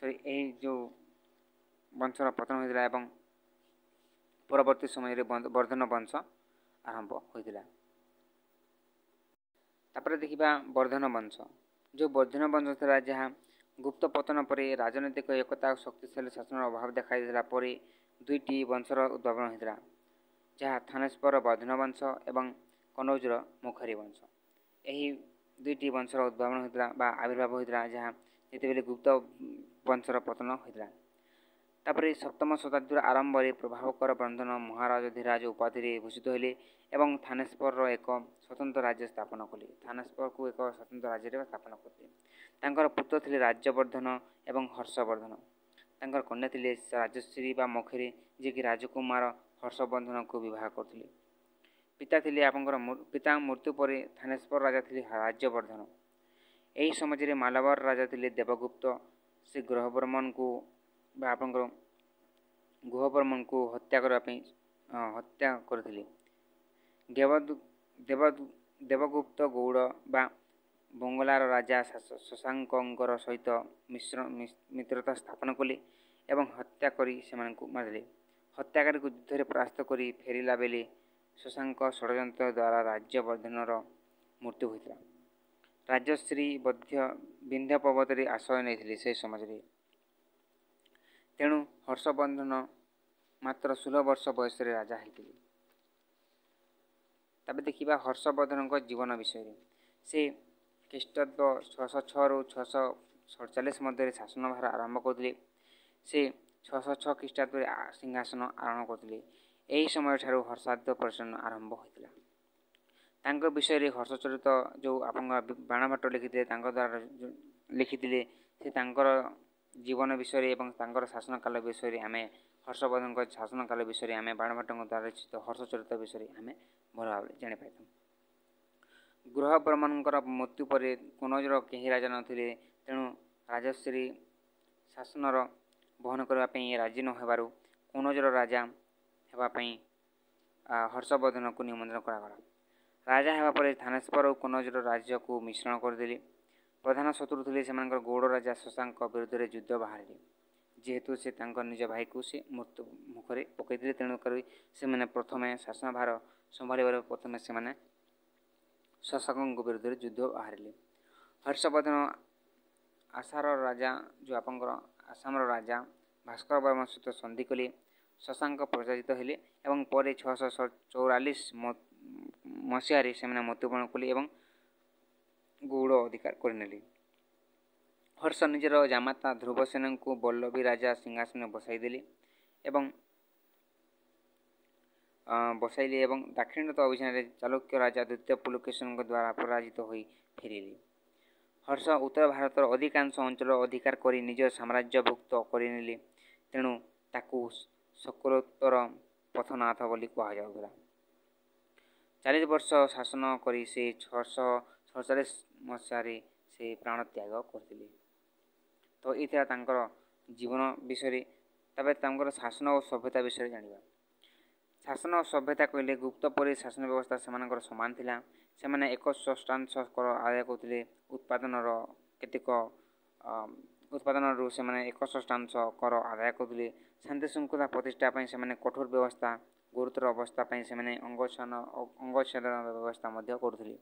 ସରି ଏହି ଯେଉଁ ବଂଶର ପତନ ହୋଇଥିଲା ଏବଂ ପରବର୍ତ୍ତୀ ସମୟରେ ବର୍ଦ୍ଧନ ବଂଶ ଆରମ୍ଭ ହୋଇଥିଲା। ତାପରେ ଦେଖିବା ବର୍ଦ୍ଧନ ବଂଶ। ଯେଉଁ ବର୍ଦ୍ଧନ ବଂଶ ଥିଲା ଯାହା ଗୁପ୍ତ ପତନ ପରେ ରାଜନୈତିକ ଏକତା ଓ ଶକ୍ତିଶାଳୀ ଶାସନର ଅଭାବ ଦେଖାଯାଇଥିଲା ପରେ ଦୁଇଟି ବଂଶର ଉଦ୍ଭାବନ ହୋଇଥିଲା ଯାହା ଥାନେଶ୍ୱର ବର୍ଦ୍ଧନ ବଂଶ ଏବଂ କନୌଜର ମୁଖରୀ ବଂଶ। ଏହି ଦୁଇଟି ବଂଶର ଉଦ୍ଭାବନ ହୋଇଥିଲା ବା ଆବିର୍ଭାବ ହୋଇଥିଲା ଯାହା ଯେତେବେଳେ ଗୁପ୍ତ ବଂଶର ପତନ ହୋଇଥିଲା। ତାପରେ ସପ୍ତମ ଶତାବ୍ଦୀର ଆରମ୍ଭରେ ପ୍ରଭାବକର ବନ୍ଧନ ମହାରାଜ ଧୀରାଜ ଉପାଧିରେ ଭୂଷିତ ହେଲେ ଏବଂ ଥାନେଶ୍ୱରର ଏକ ସ୍ୱତନ୍ତ୍ର ରାଜ୍ୟ ସ୍ଥାପନ କଲେ। ଥାନେଶ୍ୱରକୁ ଏକ ସ୍ୱତନ୍ତ୍ର ରାଜ୍ୟରେ ସ୍ଥାପନ କରିଥିଲେ ତାଙ୍କର ପୁତ୍ର ଥିଲେ ରାଜ୍ୟବର୍ଦ୍ଧନ ଏବଂ ହର୍ଷବର୍ଦ୍ଧନ। ତାଙ୍କର କନ୍ୟା ଥିଲେ ରାଜଶ୍ରୀ ବା ମଖରେ ଯିଏକି ରାଜକୁମାର ହର୍ଷବର୍ଦ୍ଧନକୁ ବିବାହ କରୁଥିଲେ। ପିତା ଥିଲେ ଆପଣଙ୍କର ପିତାଙ୍କ ମୃତ୍ୟୁ ପରେ ଥାନେଶ୍ୱର ରାଜା ଥିଲେ ରାଜ୍ୟବର୍ଦ୍ଧନ। ଏହି ସମାଜରେ ମାଲବାର ରାଜା ଥିଲେ ଦେବଗୁପ୍ତ। ସେ ଗ୍ରହବର୍ମନକୁ ବା ଆପଣଙ୍କର ଗୁହବର୍ମନକୁ ହତ୍ୟା କରିବା ପାଇଁ ହତ୍ୟା କରିଥିଲେ। ଦେବ ଦେବଗୁପ୍ତ ଗୌଡ଼ ବା ବଙ୍ଗଳାର ରାଜା ଶଶାଙ୍କଙ୍କର ସହିତ ମିଶ୍ର ମିତ୍ରତା ସ୍ଥାପନ କଲେ ଏବଂ ହତ୍ୟା କରି ସେମାନଙ୍କୁ ମାରିଲେ। ହତ୍ୟାକାରୀକୁ ଯୁଦ୍ଧରେ ପରାସ୍ତ କରି ଫେରିଲା ବେଳେ ଶଶାଙ୍କ ଷଡ଼ଯନ୍ତ୍ର ଦ୍ୱାରା ରାଜ୍ୟବର୍ଦ୍ଧନର ମୃତ୍ୟୁ ହୋଇଥିଲା। ରାଜଶ୍ରୀ ମଧ୍ୟ ବିନ୍ଧ୍ୟ ପର୍ବତରେ ଆଶ୍ରୟ ନେଇଥିଲେ ସେହି ସମାଜରେ। ତେଣୁ ହର୍ଷବର୍ଦ୍ଧନ ମାତ୍ର ଷୋହଳ ବର୍ଷ ବୟସରେ ରାଜା ହେଇଥିଲେ। ତାପରେ ଦେଖିବା ହର୍ଷବର୍ଦ୍ଧନଙ୍କ ଜୀବନ ବିଷୟରେ। ସେ ଖ୍ରୀଷ୍ଟାବ୍ଦ ଛଅଶହ ଛଅରୁ ଛଅଶହ ସଡ଼ଚାଳିଶ ମଧ୍ୟରେ ଶାସନଭାର ଆରମ୍ଭ କରିଥିଲେ। ସେ ଛଅଶହ ଛଅ ଖ୍ରୀଷ୍ଟାବ୍ଦରେ ସିଂହାସନ ଆରୋହଣ କରିଥିଲେ। ଏହି ସମୟଠାରୁ ହର୍ଷାଦ୍ୟ ପ୍ରଚଳନ ଆରମ୍ଭ ହୋଇଥିଲା। ତାଙ୍କ ବିଷୟରେ ହର୍ଷଚରିତ ଯେଉଁ ଆପଣଙ୍କ ବାଣଭଟ୍ଟ ଲେଖିଥିଲେ ତାଙ୍କ ଦ୍ୱାରା ଲେଖିଥିଲେ ସେ ତାଙ୍କର ଜୀବନ ବିଷୟରେ ଏବଂ ତାଙ୍କର ଶାସନ କାଳ ବିଷୟରେ ଆମେ ହର୍ଷବର୍ଦ୍ଧନଙ୍କ ଶାସନ କାଳ ବିଷୟରେ ଆମେ ବାଣଭଟ୍ଟଙ୍କ ଦ୍ୱାରା ରଚିତ ହର୍ଷଚରିତ ବିଷୟରେ ଆମେ ଭଲ ଭାବରେ ଜାଣିପାରିଥାଉ ଗୃହ ବ୍ରହ୍ମଣଙ୍କର ମୃତ୍ୟୁ ପରେ କନୌଜର କେହି ରାଜା ନଥିଲେ ତେଣୁ ରାଜଶ୍ରୀ ଶାସନର ବହନ କରିବା ପାଇଁ ରାଜି ନ ହେବାରୁ କନୌଜର ରାଜା ହେବା ପାଇଁ ହର୍ଷବର୍ଦ୍ଧନକୁ ନିମନ୍ତ୍ରଣ କରାଗଲା। ରାଜା ହେବା ପରେ ଥାନେଶ୍ୱର ଓ କନୌଜର ରାଜ୍ୟକୁ ମିଶ୍ରଣ କରିଦେଲେ। ପ୍ରଧାନ ଶତ୍ରୁ ଥିଲେ ସେମାନଙ୍କର ଗୌଡ଼ ରାଜା ଶଶାଙ୍କ ବିରୁଦ୍ଧରେ ଯୁଦ୍ଧ ବାହାରିଲେ। ଯେହେତୁ ସେ ତାଙ୍କ ନିଜ ଭାଇକୁ ସେ ମୃତ୍ୟୁ ମୁଖରେ ପକାଇଥିଲେ ତେଣୁକରି ସେମାନେ ପ୍ରଥମେ ଶାସନଭାର ସମ୍ଭାଳିବାରେ ପ୍ରଥମେ ସେମାନେ ଶଶାଙ୍କଙ୍କ ବିରୁଦ୍ଧରେ ଯୁଦ୍ଧ ବାହାରିଲେ। ହର୍ଷବର୍ଦ୍ଧନ ଆଶାର ରାଜା ଯେଉଁ ଆପଣଙ୍କର ଆସାମର ରାଜା ଭାସ୍କର ବର୍ମା ସହିତ ସନ୍ଧି କଲେ ଶଶାଙ୍କ ପ୍ରଚାରିତ ହେଲେ ଏବଂ ପରେ ଛଅଶହ ଚଉରାଳିଶ ମସିହାରେ ସେମାନେ ମୃତ୍ୟୁବରଣ କଲେ ଏବଂ ଗୌଡ଼ ଅଧିକାର କରିନେଲେ ହର୍ଷ ନିଜର ଜାମାତା ଧ୍ରୁବସେନଙ୍କୁ ବଲ୍ଲଭୀ ରାଜା ସିଂହାସନରେ ବସାଇଦେଲେ ଏବଂ ବସାଇଲେ ଏବଂ ଦାକ୍ଷିଣାତ୍ୟ ଅଭିଯାନରେ ଚାଲୁକ୍ୟ ରାଜା ଦ୍ୱିତୀୟ ପୁଲକେଶନଙ୍କ ଦ୍ୱାରା ପରାଜିତ ହୋଇ ଫେରିଲେ। ହର୍ଷ ଉତ୍ତର ଭାରତର ଅଧିକାଂଶ ଅଞ୍ଚଳ ଅଧିକାର କରି ନିଜ ସାମ୍ରାଜ୍ୟଭୁକ୍ତ କରିନେଲେ ତେଣୁ ତାକୁ ସକରୋତ୍ତର ପଥନାଥ ବୋଲି କୁହାଯାଉଥିଲା। ଚାଳିଶ ବର୍ଷ ଶାସନ କରି ସେ ଛଅଶହ ସଡ଼ଚାଳିଶ ମସିହାରେ ସେ ପ୍ରାଣତ୍ୟାଗ କରିଥିଲେ। ତ ଏଇଥିଲା ତାଙ୍କର ଜୀବନ ବିଷୟରେ ତାପରେ ତାଙ୍କର ଶାସନ ଓ ସଭ୍ୟତା ବିଷୟରେ ଜାଣିବା। ଶାସନ ଓ ସଭ୍ୟତା କହିଲେ ଗୁପ୍ତ ପରି ଶାସନ ବ୍ୟବସ୍ଥା ସେମାନଙ୍କର ସମାନ ଥିଲା। ସେମାନେ ଏକ ଷଷ୍ଠାଂଶ କର ଆଦାୟ କରୁଥିଲେ। ଉତ୍ପାଦନର କେତେକ ଉତ୍ପାଦନରୁ ସେମାନେ ଏକ ଷଷ୍ଠାଂଶ କର ଆଦାୟ କରୁଥିଲେ। ଶାନ୍ତି ଶୃଙ୍ଖଳା ପ୍ରତିଷ୍ଠା ପାଇଁ ସେମାନେ କଠୋର ବ୍ୟବସ୍ଥା ଗୁରୁତର ଅବସ୍ଥା ପାଇଁ ସେମାନେ ଅଙ୍ଗଛନ ଅଙ୍ଗଚ୍ଛେଦନ ବ୍ୟବସ୍ଥା ମଧ୍ୟ କରୁଥିଲେ।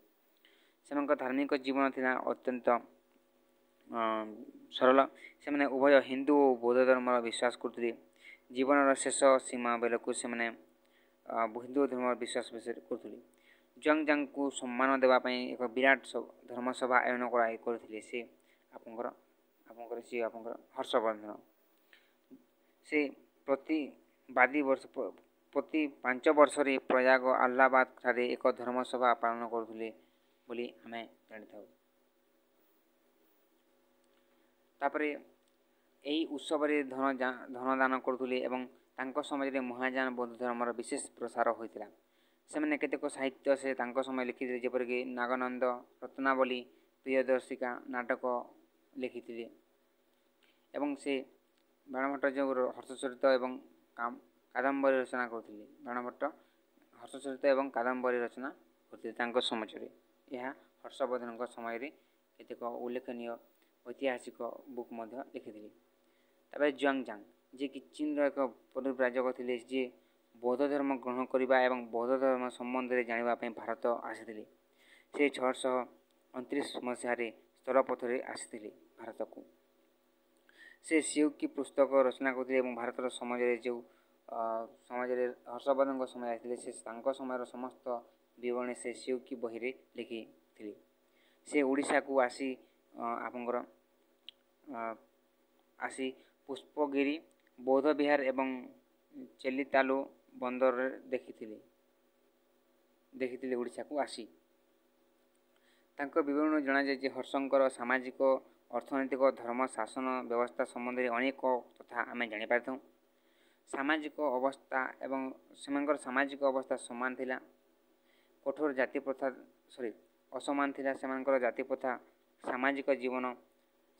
ସେମାନଙ୍କ ଧାର୍ମିକ ଜୀବନ ଥିଲା ଅତ୍ୟନ୍ତ ସରଳ। ସେମାନେ ଉଭୟ ହିନ୍ଦୁ ଓ ବୌଦ୍ଧ ଧର୍ମର ବିଶ୍ୱାସ କରୁଥିଲେ। ଜୀବନର ଶେଷ ସୀମା ବେଳକୁ ସେମାନେ ହିନ୍ଦୁ ଧର୍ମର ବିଶ୍ୱାସ କରୁଥିଲେ। ଜଙ୍ଗଜାଙ୍ଗକୁ ସମ୍ମାନ ଦେବା ପାଇଁ ଏକ ବିରାଟ ଧର୍ମସଭା ଆୟୋଜନ କରା କରିଥିଲେ ସେ ଆପଣଙ୍କର ଆପଣଙ୍କର ସିଏ ଆପଣଙ୍କର ହର୍ଷବର୍ଦ୍ଧନ। ସେ ପ୍ରତି ବାଦି ବର୍ଷ ପ୍ରତି ପାଞ୍ଚ ବର୍ଷରେ ପ୍ରୟାଗ ଆହ୍ଲାବାଦଠାରେ ଏକ ଧର୍ମସଭା ପାଳନ କରୁଥିଲେ। ବୋଲି ଆମେ ଜାଣିଥାଉ। ତାପରେ ଏହି ଉତ୍ସବରେ ଧନ ଧନ ଦାନ କରୁଥିଲେ ଏବଂ ତାଙ୍କ ସମାଜରେ ମହାଯାନ ବୌଦ୍ଧ ଧର୍ମର ବିଶେଷ ପ୍ରସାର ହୋଇଥିଲା। ସେମାନେ କେତେକ ସାହିତ୍ୟ ସେ ତାଙ୍କ ସମୟ ଲେଖିଥିଲେ ଯେପରିକି ନାଗନନ୍ଦ ରତ୍ନାବଳୀ ପ୍ରିୟଦର୍ଶିକା ନାଟକ ଲେଖିଥିଲେ। ଏବଂ ସେ ବାଣଭଟ୍ଟ ଯେଉଁ ହର୍ଷଚରିତ ଏବଂ କାଦମ୍ବରୀ ରଚନା କରୁଥିଲେ। ବାଣଭଟ୍ଟ ହର୍ଷଚରିତ ଏବଂ କାଦମ୍ବରୀ ରଚନା କରୁଥିଲେ ତାଙ୍କ ସମାଜରେ। ଏହା ହର୍ଷବର୍ଦ୍ଧନଙ୍କ ସମୟରେ କେତେକ ଉଲ୍ଲେଖନୀୟ ଐତିହାସିକ ବୁକ୍ ମଧ୍ୟ ଲେଖିଥିଲେ। ତାପରେ ଜୁଆଙ୍ଗଜାଙ୍ଗ ଯିଏକି ଚୀନର ଏକ ପରିବ୍ରାଜକ ଥିଲେ ଯିଏ ବୌଦ୍ଧ ଧର୍ମ ଗ୍ରହଣ କରିବା ଏବଂ ବୌଦ୍ଧ ଧର୍ମ ସମ୍ବନ୍ଧରେ ଜାଣିବା ପାଇଁ ଭାରତ ଆସିଥିଲେ। ସେ ଛଅଶହ ଅଣତିରିଶ ମସିହାରେ ସ୍ଥଳପଥରେ ଆସିଥିଲେ ଭାରତକୁ। ସେ ସିଉକି ପୁସ୍ତକ ରଚନା କରିଥିଲେ ଏବଂ ଭାରତର ସମାଜରେ ଯେଉଁ ସମାଜରେ ହର୍ଷବର୍ଦ୍ଧନଙ୍କ ସମୟ ଆସିଥିଲେ ସେ ତାଙ୍କ ସମୟର ସମସ୍ତ ବିବରଣୀ ସେ ସିଉକି ବହିରେ ଲେଖିଥିଲେ। ସେ ଓଡ଼ିଶାକୁ ଆସି ଆପଣଙ୍କର ଆସି ପୁଷ୍ପଗିରି ବୌଦ୍ଧ ବିହାର ଏବଂ ଚେଲିତାଲୁ ବନ୍ଦରରେ ଦେଖିଥିଲେ। ଦେଖିଥିଲେ ଓଡ଼ିଶାକୁ ଆସି। ତାଙ୍କ ବିବରଣୀରୁ ଜଣାଯାଏ ଯେ ହର୍ଷଙ୍କର ସାମାଜିକ ଅର୍ଥନୈତିକ ଧର୍ମ ଶାସନ ବ୍ୟବସ୍ଥା ସମ୍ବନ୍ଧରେ ଅନେକ କଥା ଆମେ ଜାଣିପାରିଥାଉ। ସାମାଜିକ ଅବସ୍ଥା ଏବଂ ସେମାନଙ୍କର ସାମାଜିକ ଅବସ୍ଥା ସମାନ ଥିଲା। କଠୋର ଜାତି ପ୍ରଥା ସରି ଅସମାନ ଥିଲା ସେମାନଙ୍କର ଜାତି ପ୍ରଥା ସାମାଜିକ ଜୀବନ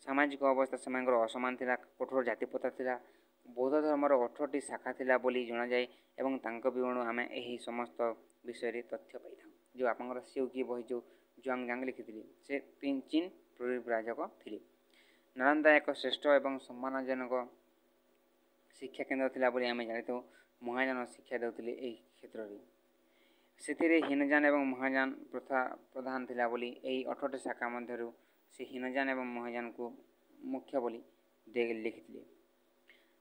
ସାମାଜିକ ଅବସ୍ଥା ସେମାନଙ୍କର ଅସମାନ ଥିଲା କଠୋର ଜାତି ପ୍ରଥା ଥିଲା ବୌଦ୍ଧ ଧର୍ମର ଅଠରଟି ଶାଖା ଥିଲା ବୋଲି ଜଣାଯାଏ ଏବଂ ତାଙ୍କ ବିବରଣୀ ଆମେ ଏହି ସମସ୍ତ ବିଷୟରେ ତଥ୍ୟ ପାଇଥାଉ। ଯେଉଁ ଆପଣଙ୍କର ସିଉକି ବହି ଯେଉଁ ଜୁଆଙ୍ଗଜାଙ୍ଗ ଲେଖିଥିଲେ ସେ ଚୀନ ପରିବ୍ରାଜକ ଥିଲେ। ନାଳନ୍ଦା ଏକ ଶ୍ରେଷ୍ଠ ଏବଂ ସମ୍ମାନଜନକ ଶିକ୍ଷା କେନ୍ଦ୍ର ଥିଲା ବୋଲି ଆମେ ଜାଣିଥାଉ ମହାଯାନ ଶିକ୍ଷା ଦେଉଥିଲେ ଏହି କ୍ଷେତ୍ରରେ। ସେଥିରେ ହୀନଯାନ ଏବଂ ମହାଯାନ ପ୍ରଥା ପ୍ରଧାନ ଥିଲା ବୋଲି ଏହି ଅଠରଟି ଶାଖା ମଧ୍ୟରୁ ସେ ହୀନଯାନ ଏବଂ ମହାଯାନକୁ ମୁଖ୍ୟ ବୋଲି ଲେଖିଥିଲେ।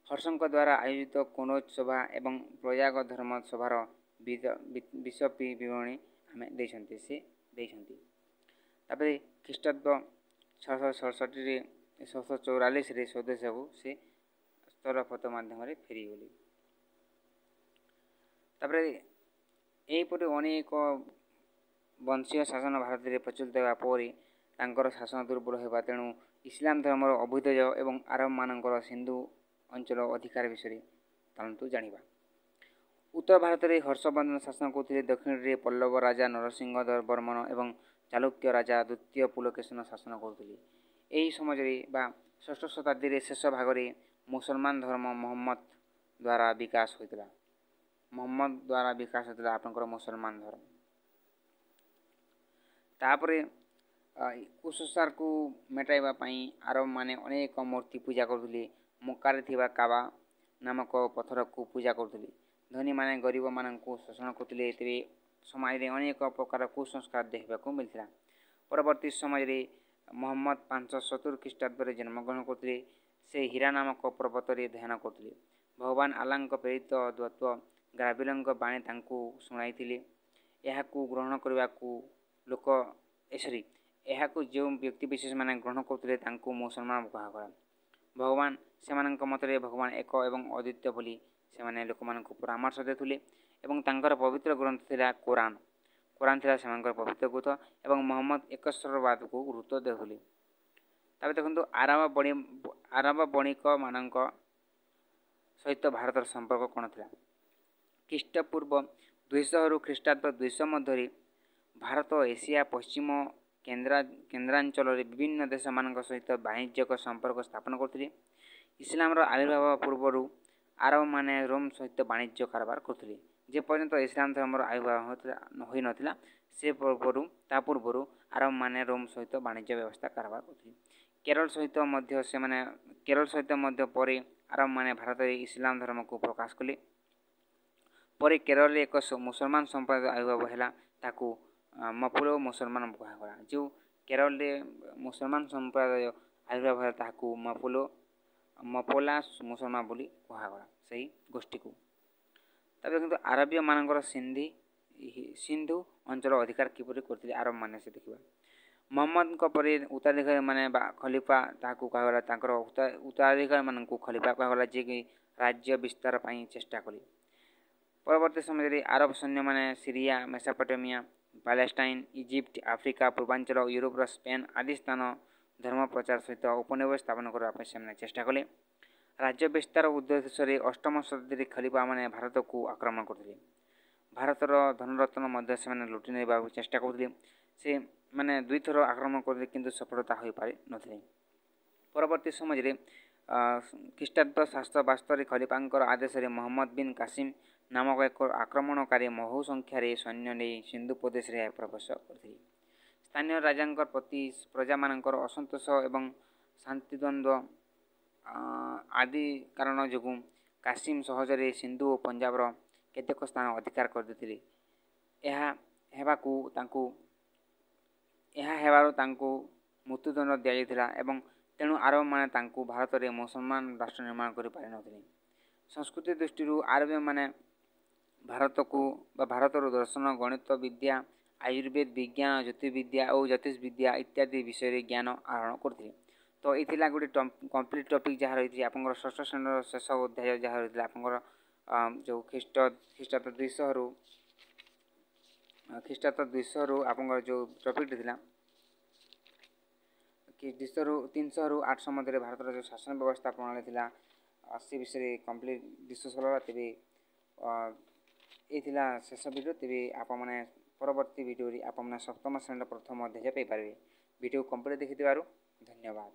ହର୍ଷଙ୍କ ଦ୍ୱାରା ଆୟୋଜିତ କନୌଜ ସଭା ଏବଂ ପ୍ରୟାଗ ଧର୍ମ ସଭାର ବିଷପି ବିବରଣୀ ଆମେ ଦେଇଛନ୍ତି ସେ ଦେଇଛନ୍ତି। ତାପରେ ଖ୍ରୀଷ୍ଟାବ୍ଦ ଛଅଶହ ସଡ଼ଷଠିରେ ଛଅଶହ ଚଉରାଳିଶରେ ସ୍ୱଦେଶକୁ ସେ ସ୍ତରପଥ ମାଧ୍ୟମରେ ଫେରିଗଲେ। ତାପରେ ଏହିପରି ଅନେକ ବଂଶୀୟ ଶାସନ ଭାରତରେ ପ୍ରଚଳିତ ହେବା ପରେ ତାଙ୍କର ଶାସନ ଦୁର୍ବଳ ହେବା ତେଣୁ ଇସଲାମ ଧର୍ମର ଅଭ୍ୟୁଦୟ ଏବଂ ଆରବମାନଙ୍କର ସିନ୍ଧୁ ଅଞ୍ଚଳ ଅଧିକାର ବିଷୟରେ ଚାଲନ୍ତୁ ଜାଣିବା। ଉତ୍ତର ଭାରତରେ ହର୍ଷବର୍ଦ୍ଧନ ଶାସନ କରୁଥିଲେ ଦକ୍ଷିଣରେ ପଲ୍ଲବ ରାଜା ନରସିଂହ ବର୍ମନ ଏବଂ ଚାଲୁକ୍ୟ ରାଜା ଦ୍ୱିତୀୟ ପୁଲକେଶନ ଶାସନ କରୁଥିଲେ। ଏହି ସମାଜରେ ବା ଷଷ୍ଠ ଶତାବ୍ଦୀରେ ଶେଷ ଭାଗରେ ମୁସଲମାନ ଧର୍ମ ମହମ୍ମଦ ଦ୍ୱାରା ବିକାଶ ହୋଇଥିଲା। ମହମ୍ମଦ ଦ୍ୱାରା ବିକାଶ ହୋଇଥିଲା ଆପଣଙ୍କର ମୁସଲମାନ ଧର୍ମ। ତାପରେ କୁସଂସ୍କାରକୁ ମେଟାଇବା ପାଇଁ ଆରବମାନେ ଅନେକ ମୂର୍ତ୍ତି ପୂଜା କରୁଥିଲେ। ମକାରେ ଥିବା କାବା ନାମକ ପଥରକୁ ପୂଜା କରୁଥିଲେ। ଧନୀମାନେ ଗରିବମାନଙ୍କୁ ଶୋଷଣ କରୁଥିଲେ। ତେବେ ସମାଜରେ ଅନେକ ପ୍ରକାର କୁସଂସ୍କାର ଦେଖିବାକୁ ମିଳିଥିଲା। ପରବର୍ତ୍ତୀ ସମୟରେ ମହମ୍ମଦ ପାଞ୍ଚଶହ ସତୁରି ଖ୍ରୀଷ୍ଟାବ୍ଦରେ ଜନ୍ମଗ୍ରହଣ କରୁଥିଲେ। ସେ ହୀରା ନାମକ ପର୍ବତରେ ଧ୍ୟାନ କରୁଥିଲେ। ଭଗବାନ ଆଲ୍ଲାଙ୍କ ପ୍ରେରିତ ଦତ୍ତ ଗ୍ରାବିଲଙ୍କ ବାଣୀ ତାଙ୍କୁ ଶୁଣାଇଥିଲେ। ଏହାକୁ ଗ୍ରହଣ କରିବାକୁ ଲୋକ ଏସରି ଏହାକୁ ଯେଉଁ ବ୍ୟକ୍ତିବିଶେଷମାନେ ଗ୍ରହଣ କରୁଥିଲେ ତାଙ୍କୁ ମୁସଲମାନ କୁହାଗଲା ଭଗବାନ ସେମାନଙ୍କ ମତରେ ଭଗବାନ ଏକ ଏବଂ ଅଦ୍ୱିତୀୟ ବୋଲି ସେମାନେ ଲୋକମାନଙ୍କୁ ପରାମର୍ଶ ଦେଉଥିଲେ ଏବଂ ତାଙ୍କର ପବିତ୍ର ଗ୍ରନ୍ଥ ଥିଲା କୋରାନ। କୋରାନ ଥିଲା ସେମାନଙ୍କର ପବିତ୍ର ଗ୍ରନ୍ଥ ଏବଂ ମହମ୍ମଦ ଏକସ୍ୱରବାଦକୁ ଗୁରୁତ୍ୱ ଦେଉଥିଲେ। ତାପରେ ଦେଖନ୍ତୁ ଆରବ ବଣି ଆରବ ବଣିକମାନଙ୍କ ସହିତ ଭାରତର ସମ୍ପର୍କ କ'ଣ ଥିଲା? ଖ୍ରୀଷ୍ଟପୂର୍ବ ଦୁଇଶହରୁ ଖ୍ରୀଷ୍ଟାବ୍ଦ ଦୁଇଶହ ମଧ୍ୟରେ ଭାରତ ଏସିଆ ପଶ୍ଚିମ କେନ୍ଦ୍ରା କେନ୍ଦ୍ରାଞ୍ଚଳରେ ବିଭିନ୍ନ ଦେଶମାନଙ୍କ ସହିତ ବାଣିଜ୍ୟିକ ସମ୍ପର୍କ ସ୍ଥାପନ କରୁଥିଲେ। ଇସଲାମର ଆବିର୍ଭାବ ପୂର୍ବରୁ ଆରବମାନେ ରୋମ୍ ସହିତ ବାଣିଜ୍ୟ କାରବାର କରୁଥିଲେ। ଯେପର୍ଯ୍ୟନ୍ତ ଇସଲାମ ଧର୍ମର ଆବିର୍ଭାବ ହୋଇନଥିଲା ସେ ପୂର୍ବରୁ ତା ପୂର୍ବରୁ ଆରବମାନେ ରୋମ୍ ସହିତ ବାଣିଜ୍ୟ ବ୍ୟବସ୍ଥା କାରବାର କରୁଥିଲେ। କେରଳ ସହିତ ମଧ୍ୟ ସେମାନେ କେରଳ ସହିତ ମଧ୍ୟ ପରେ ଆରବମାନେ ଭାରତରେ ଇସଲାମ ଧର୍ମକୁ ପ୍ରକାଶ କଲେ। ପରେ କେରଳରେ ଏକ ମୁସଲମାନ ସମ୍ପ୍ରଦାୟ ଆବିର୍ଭାବ ହେଲା ତାକୁ ମପୁଲ ମୁସଲମାନ କୁହାଗଲା ଯେଉଁ କେରଳରେ ମୁସଲମାନ ସମ୍ପ୍ରଦାୟ ଆବିର୍ଭାବ ହେଲା ତାହାକୁ ମପୁଲ ମପୋଲା ମୁସଲମାନ ବୋଲି କୁହାଗଲା ସେହି ଗୋଷ୍ଠୀକୁ ତାପରେ କିନ୍ତୁ ଆରବୀୟମାନଙ୍କର ସିନ୍ଧି ସିନ୍ଧୁ ଅଞ୍ଚଳ ଅଧିକାର କିପରି କରିଥିଲେ ଆରବମାନେ ସେ ଦେଖିବା ମହମ୍ମଦଙ୍କ ପରେ ଉତ୍ତରାଧିକାରୀମାନେ ବା ଖଲିଫା ତାହାକୁ କୁହାଗଲା ତାଙ୍କର ଉତ୍ତରାଧିକାରୀମାନଙ୍କୁ ଖଲିଫା କୁହାଗଲା ଯିଏକି ରାଜ୍ୟ ବିସ୍ତାର ପାଇଁ ଚେଷ୍ଟା କଲେ ପରବର୍ତ୍ତୀ ସମୟରେ ଆରବ ସୈନ୍ୟମାନେ Syria Mesopotamia Palestine Egypt Africa ପୂର୍ବାଞ୍ଚଳ ୟୁରୋପର ସ୍ପେନ୍ ଆଦି ସ୍ଥାନ ଧର୍ମ ପ୍ରଚାର ସହିତ ଉପନିବେଶ ସ୍ଥାପନ କରିବା ପାଇଁ ସେମାନେ ଚେଷ୍ଟା କଲେ। ରାଜ୍ୟ ବିସ୍ତାର ଉଦ୍ଦେଶ୍ୟରେ ଅଷ୍ଟମ ଶତାବ୍ଦୀରେ ଖଲିଫାମାନେ ଭାରତକୁ ଆକ୍ରମଣ କରୁଥିଲେ। ଭାରତର ଧନରତ୍ନ ମଧ୍ୟ ସେମାନେ ଲୁଟି ନେବାକୁ ଚେଷ୍ଟା କରୁଥିଲେ। ସେ ମାନେ ଦୁଇଥର ଆକ୍ରମଣ କରିଥିଲେ କିନ୍ତୁ ସଫଳତା ହୋଇପାରି ନଥିଲେ। ପରବର୍ତ୍ତୀ ସମୟରେ ଖ୍ରୀଷ୍ଟାବ୍ଦ ଶାସ୍ତ୍ର ବାସ୍ତବରେ ଖଲିଫାଙ୍କର ଆଦେଶରେ ମହମ୍ମଦ ବିନ୍ କାସିମ୍ ନାମକ ଏକ ଆକ୍ରମଣକାରୀ ବହୁ ସଂଖ୍ୟାରେ ସୈନ୍ୟ ନେଇ ସିନ୍ଧୁ ପ୍ରଦେଶରେ ପ୍ରବେଶ କରିଥିଲେ। ସ୍ଥାନୀୟ ରାଜାଙ୍କ ପ୍ରତି ପ୍ରଜାମାନଙ୍କର ଅସନ୍ତୋଷ ଏବଂ ଶାନ୍ତିଦ୍ୱନ୍ଦ୍ୱ ଆଦି କାରଣ ଯୋଗୁଁ କାସିମ୍ ସହଜରେ ସିନ୍ଧୁ ଓ ପଞ୍ଜାବର କେତେକ ସ୍ଥାନ ଅଧିକାର କରିଦେଇଥିଲେ। ଏହା ହେବାକୁ ତାଙ୍କୁ ଏହା ହେବାରୁ ତାଙ୍କୁ ମୃତ୍ୟୁଦଣ୍ଡ ଦିଆଯାଇଥିଲା ଏବଂ ତେଣୁ ଆରବମାନେ ତାଙ୍କୁ ଭାରତରେ ମୁସଲମାନ ରାଷ୍ଟ୍ର ନିର୍ମାଣ କରିପାରିନଥିଲେ। ସଂସ୍କୃତି ଦୃଷ୍ଟିରୁ ଆରବୀୟମାନେ ଭାରତକୁ ବା ଭାରତର ଦର୍ଶନ ଗଣିତ ବିଦ୍ୟା ଆୟୁର୍ବେଦ ବିଜ୍ଞାନ ଜ୍ୟୋତିର୍ବିଦ୍ୟା ଓ ଜ୍ୟୋତିଷ ବିଦ୍ୟା ଇତ୍ୟାଦି ବିଷୟରେ ଜ୍ଞାନ ଆହରଣ କରିଥିଲେ। ତ ଏଇ ଥିଲା ଗୋଟେ କମ୍ପ୍ଲିଟ୍ ଟପିକ୍ ଯାହା ରହିଛି। ଆପଣଙ୍କର ଷଷ୍ଠ ଶ୍ରେଣୀର ଶେଷ ଅଧ୍ୟାୟ ଯାହା ରହିଥିଲା ଆପଣଙ୍କର ଯେଉଁ ଖ୍ରୀଷ୍ଟ ଖ୍ରୀଷ୍ଟାବ୍ଦ ଦୁଇଶହରୁ ଖ୍ରୀଷ୍ଟାବ୍ଦ ଦୁଇଶହରୁ ଆପଣଙ୍କର ଯେଉଁ ଟପିକ୍ଟି ଥିଲା କି ଦୁଇଶହରୁ ତିନିଶହରୁ ଆଠଶହ ମଧ୍ୟରେ ଭାରତର ଯେଉଁ ଶାସନ ବ୍ୟବସ୍ଥା ପ୍ରଣାଳୀ ଥିଲା ସେ ବିଷୟରେ କମ୍ପ୍ଲିଟ୍ ଡିସ୍କସ୍ କଲା ତେବେ এই ଥିଲା ଶେଷ ଭିଡ଼ିଓ ତେବେ ଆପଣମାନେ ପରବର୍ତ୍ତୀ ଭିଡ଼ିଓରେ ଆପଣମାନେ ସପ୍ତମ ଶ୍ରେଣୀର ପ୍ରଥମ ଅଧ୍ୟାୟ ପାଇପାରିବେ ଭିଡ଼ିଓ କମ୍ପ୍ଲିଟ୍ ଦେଖିଥିବାରୁ ଧନ୍ୟବାଦ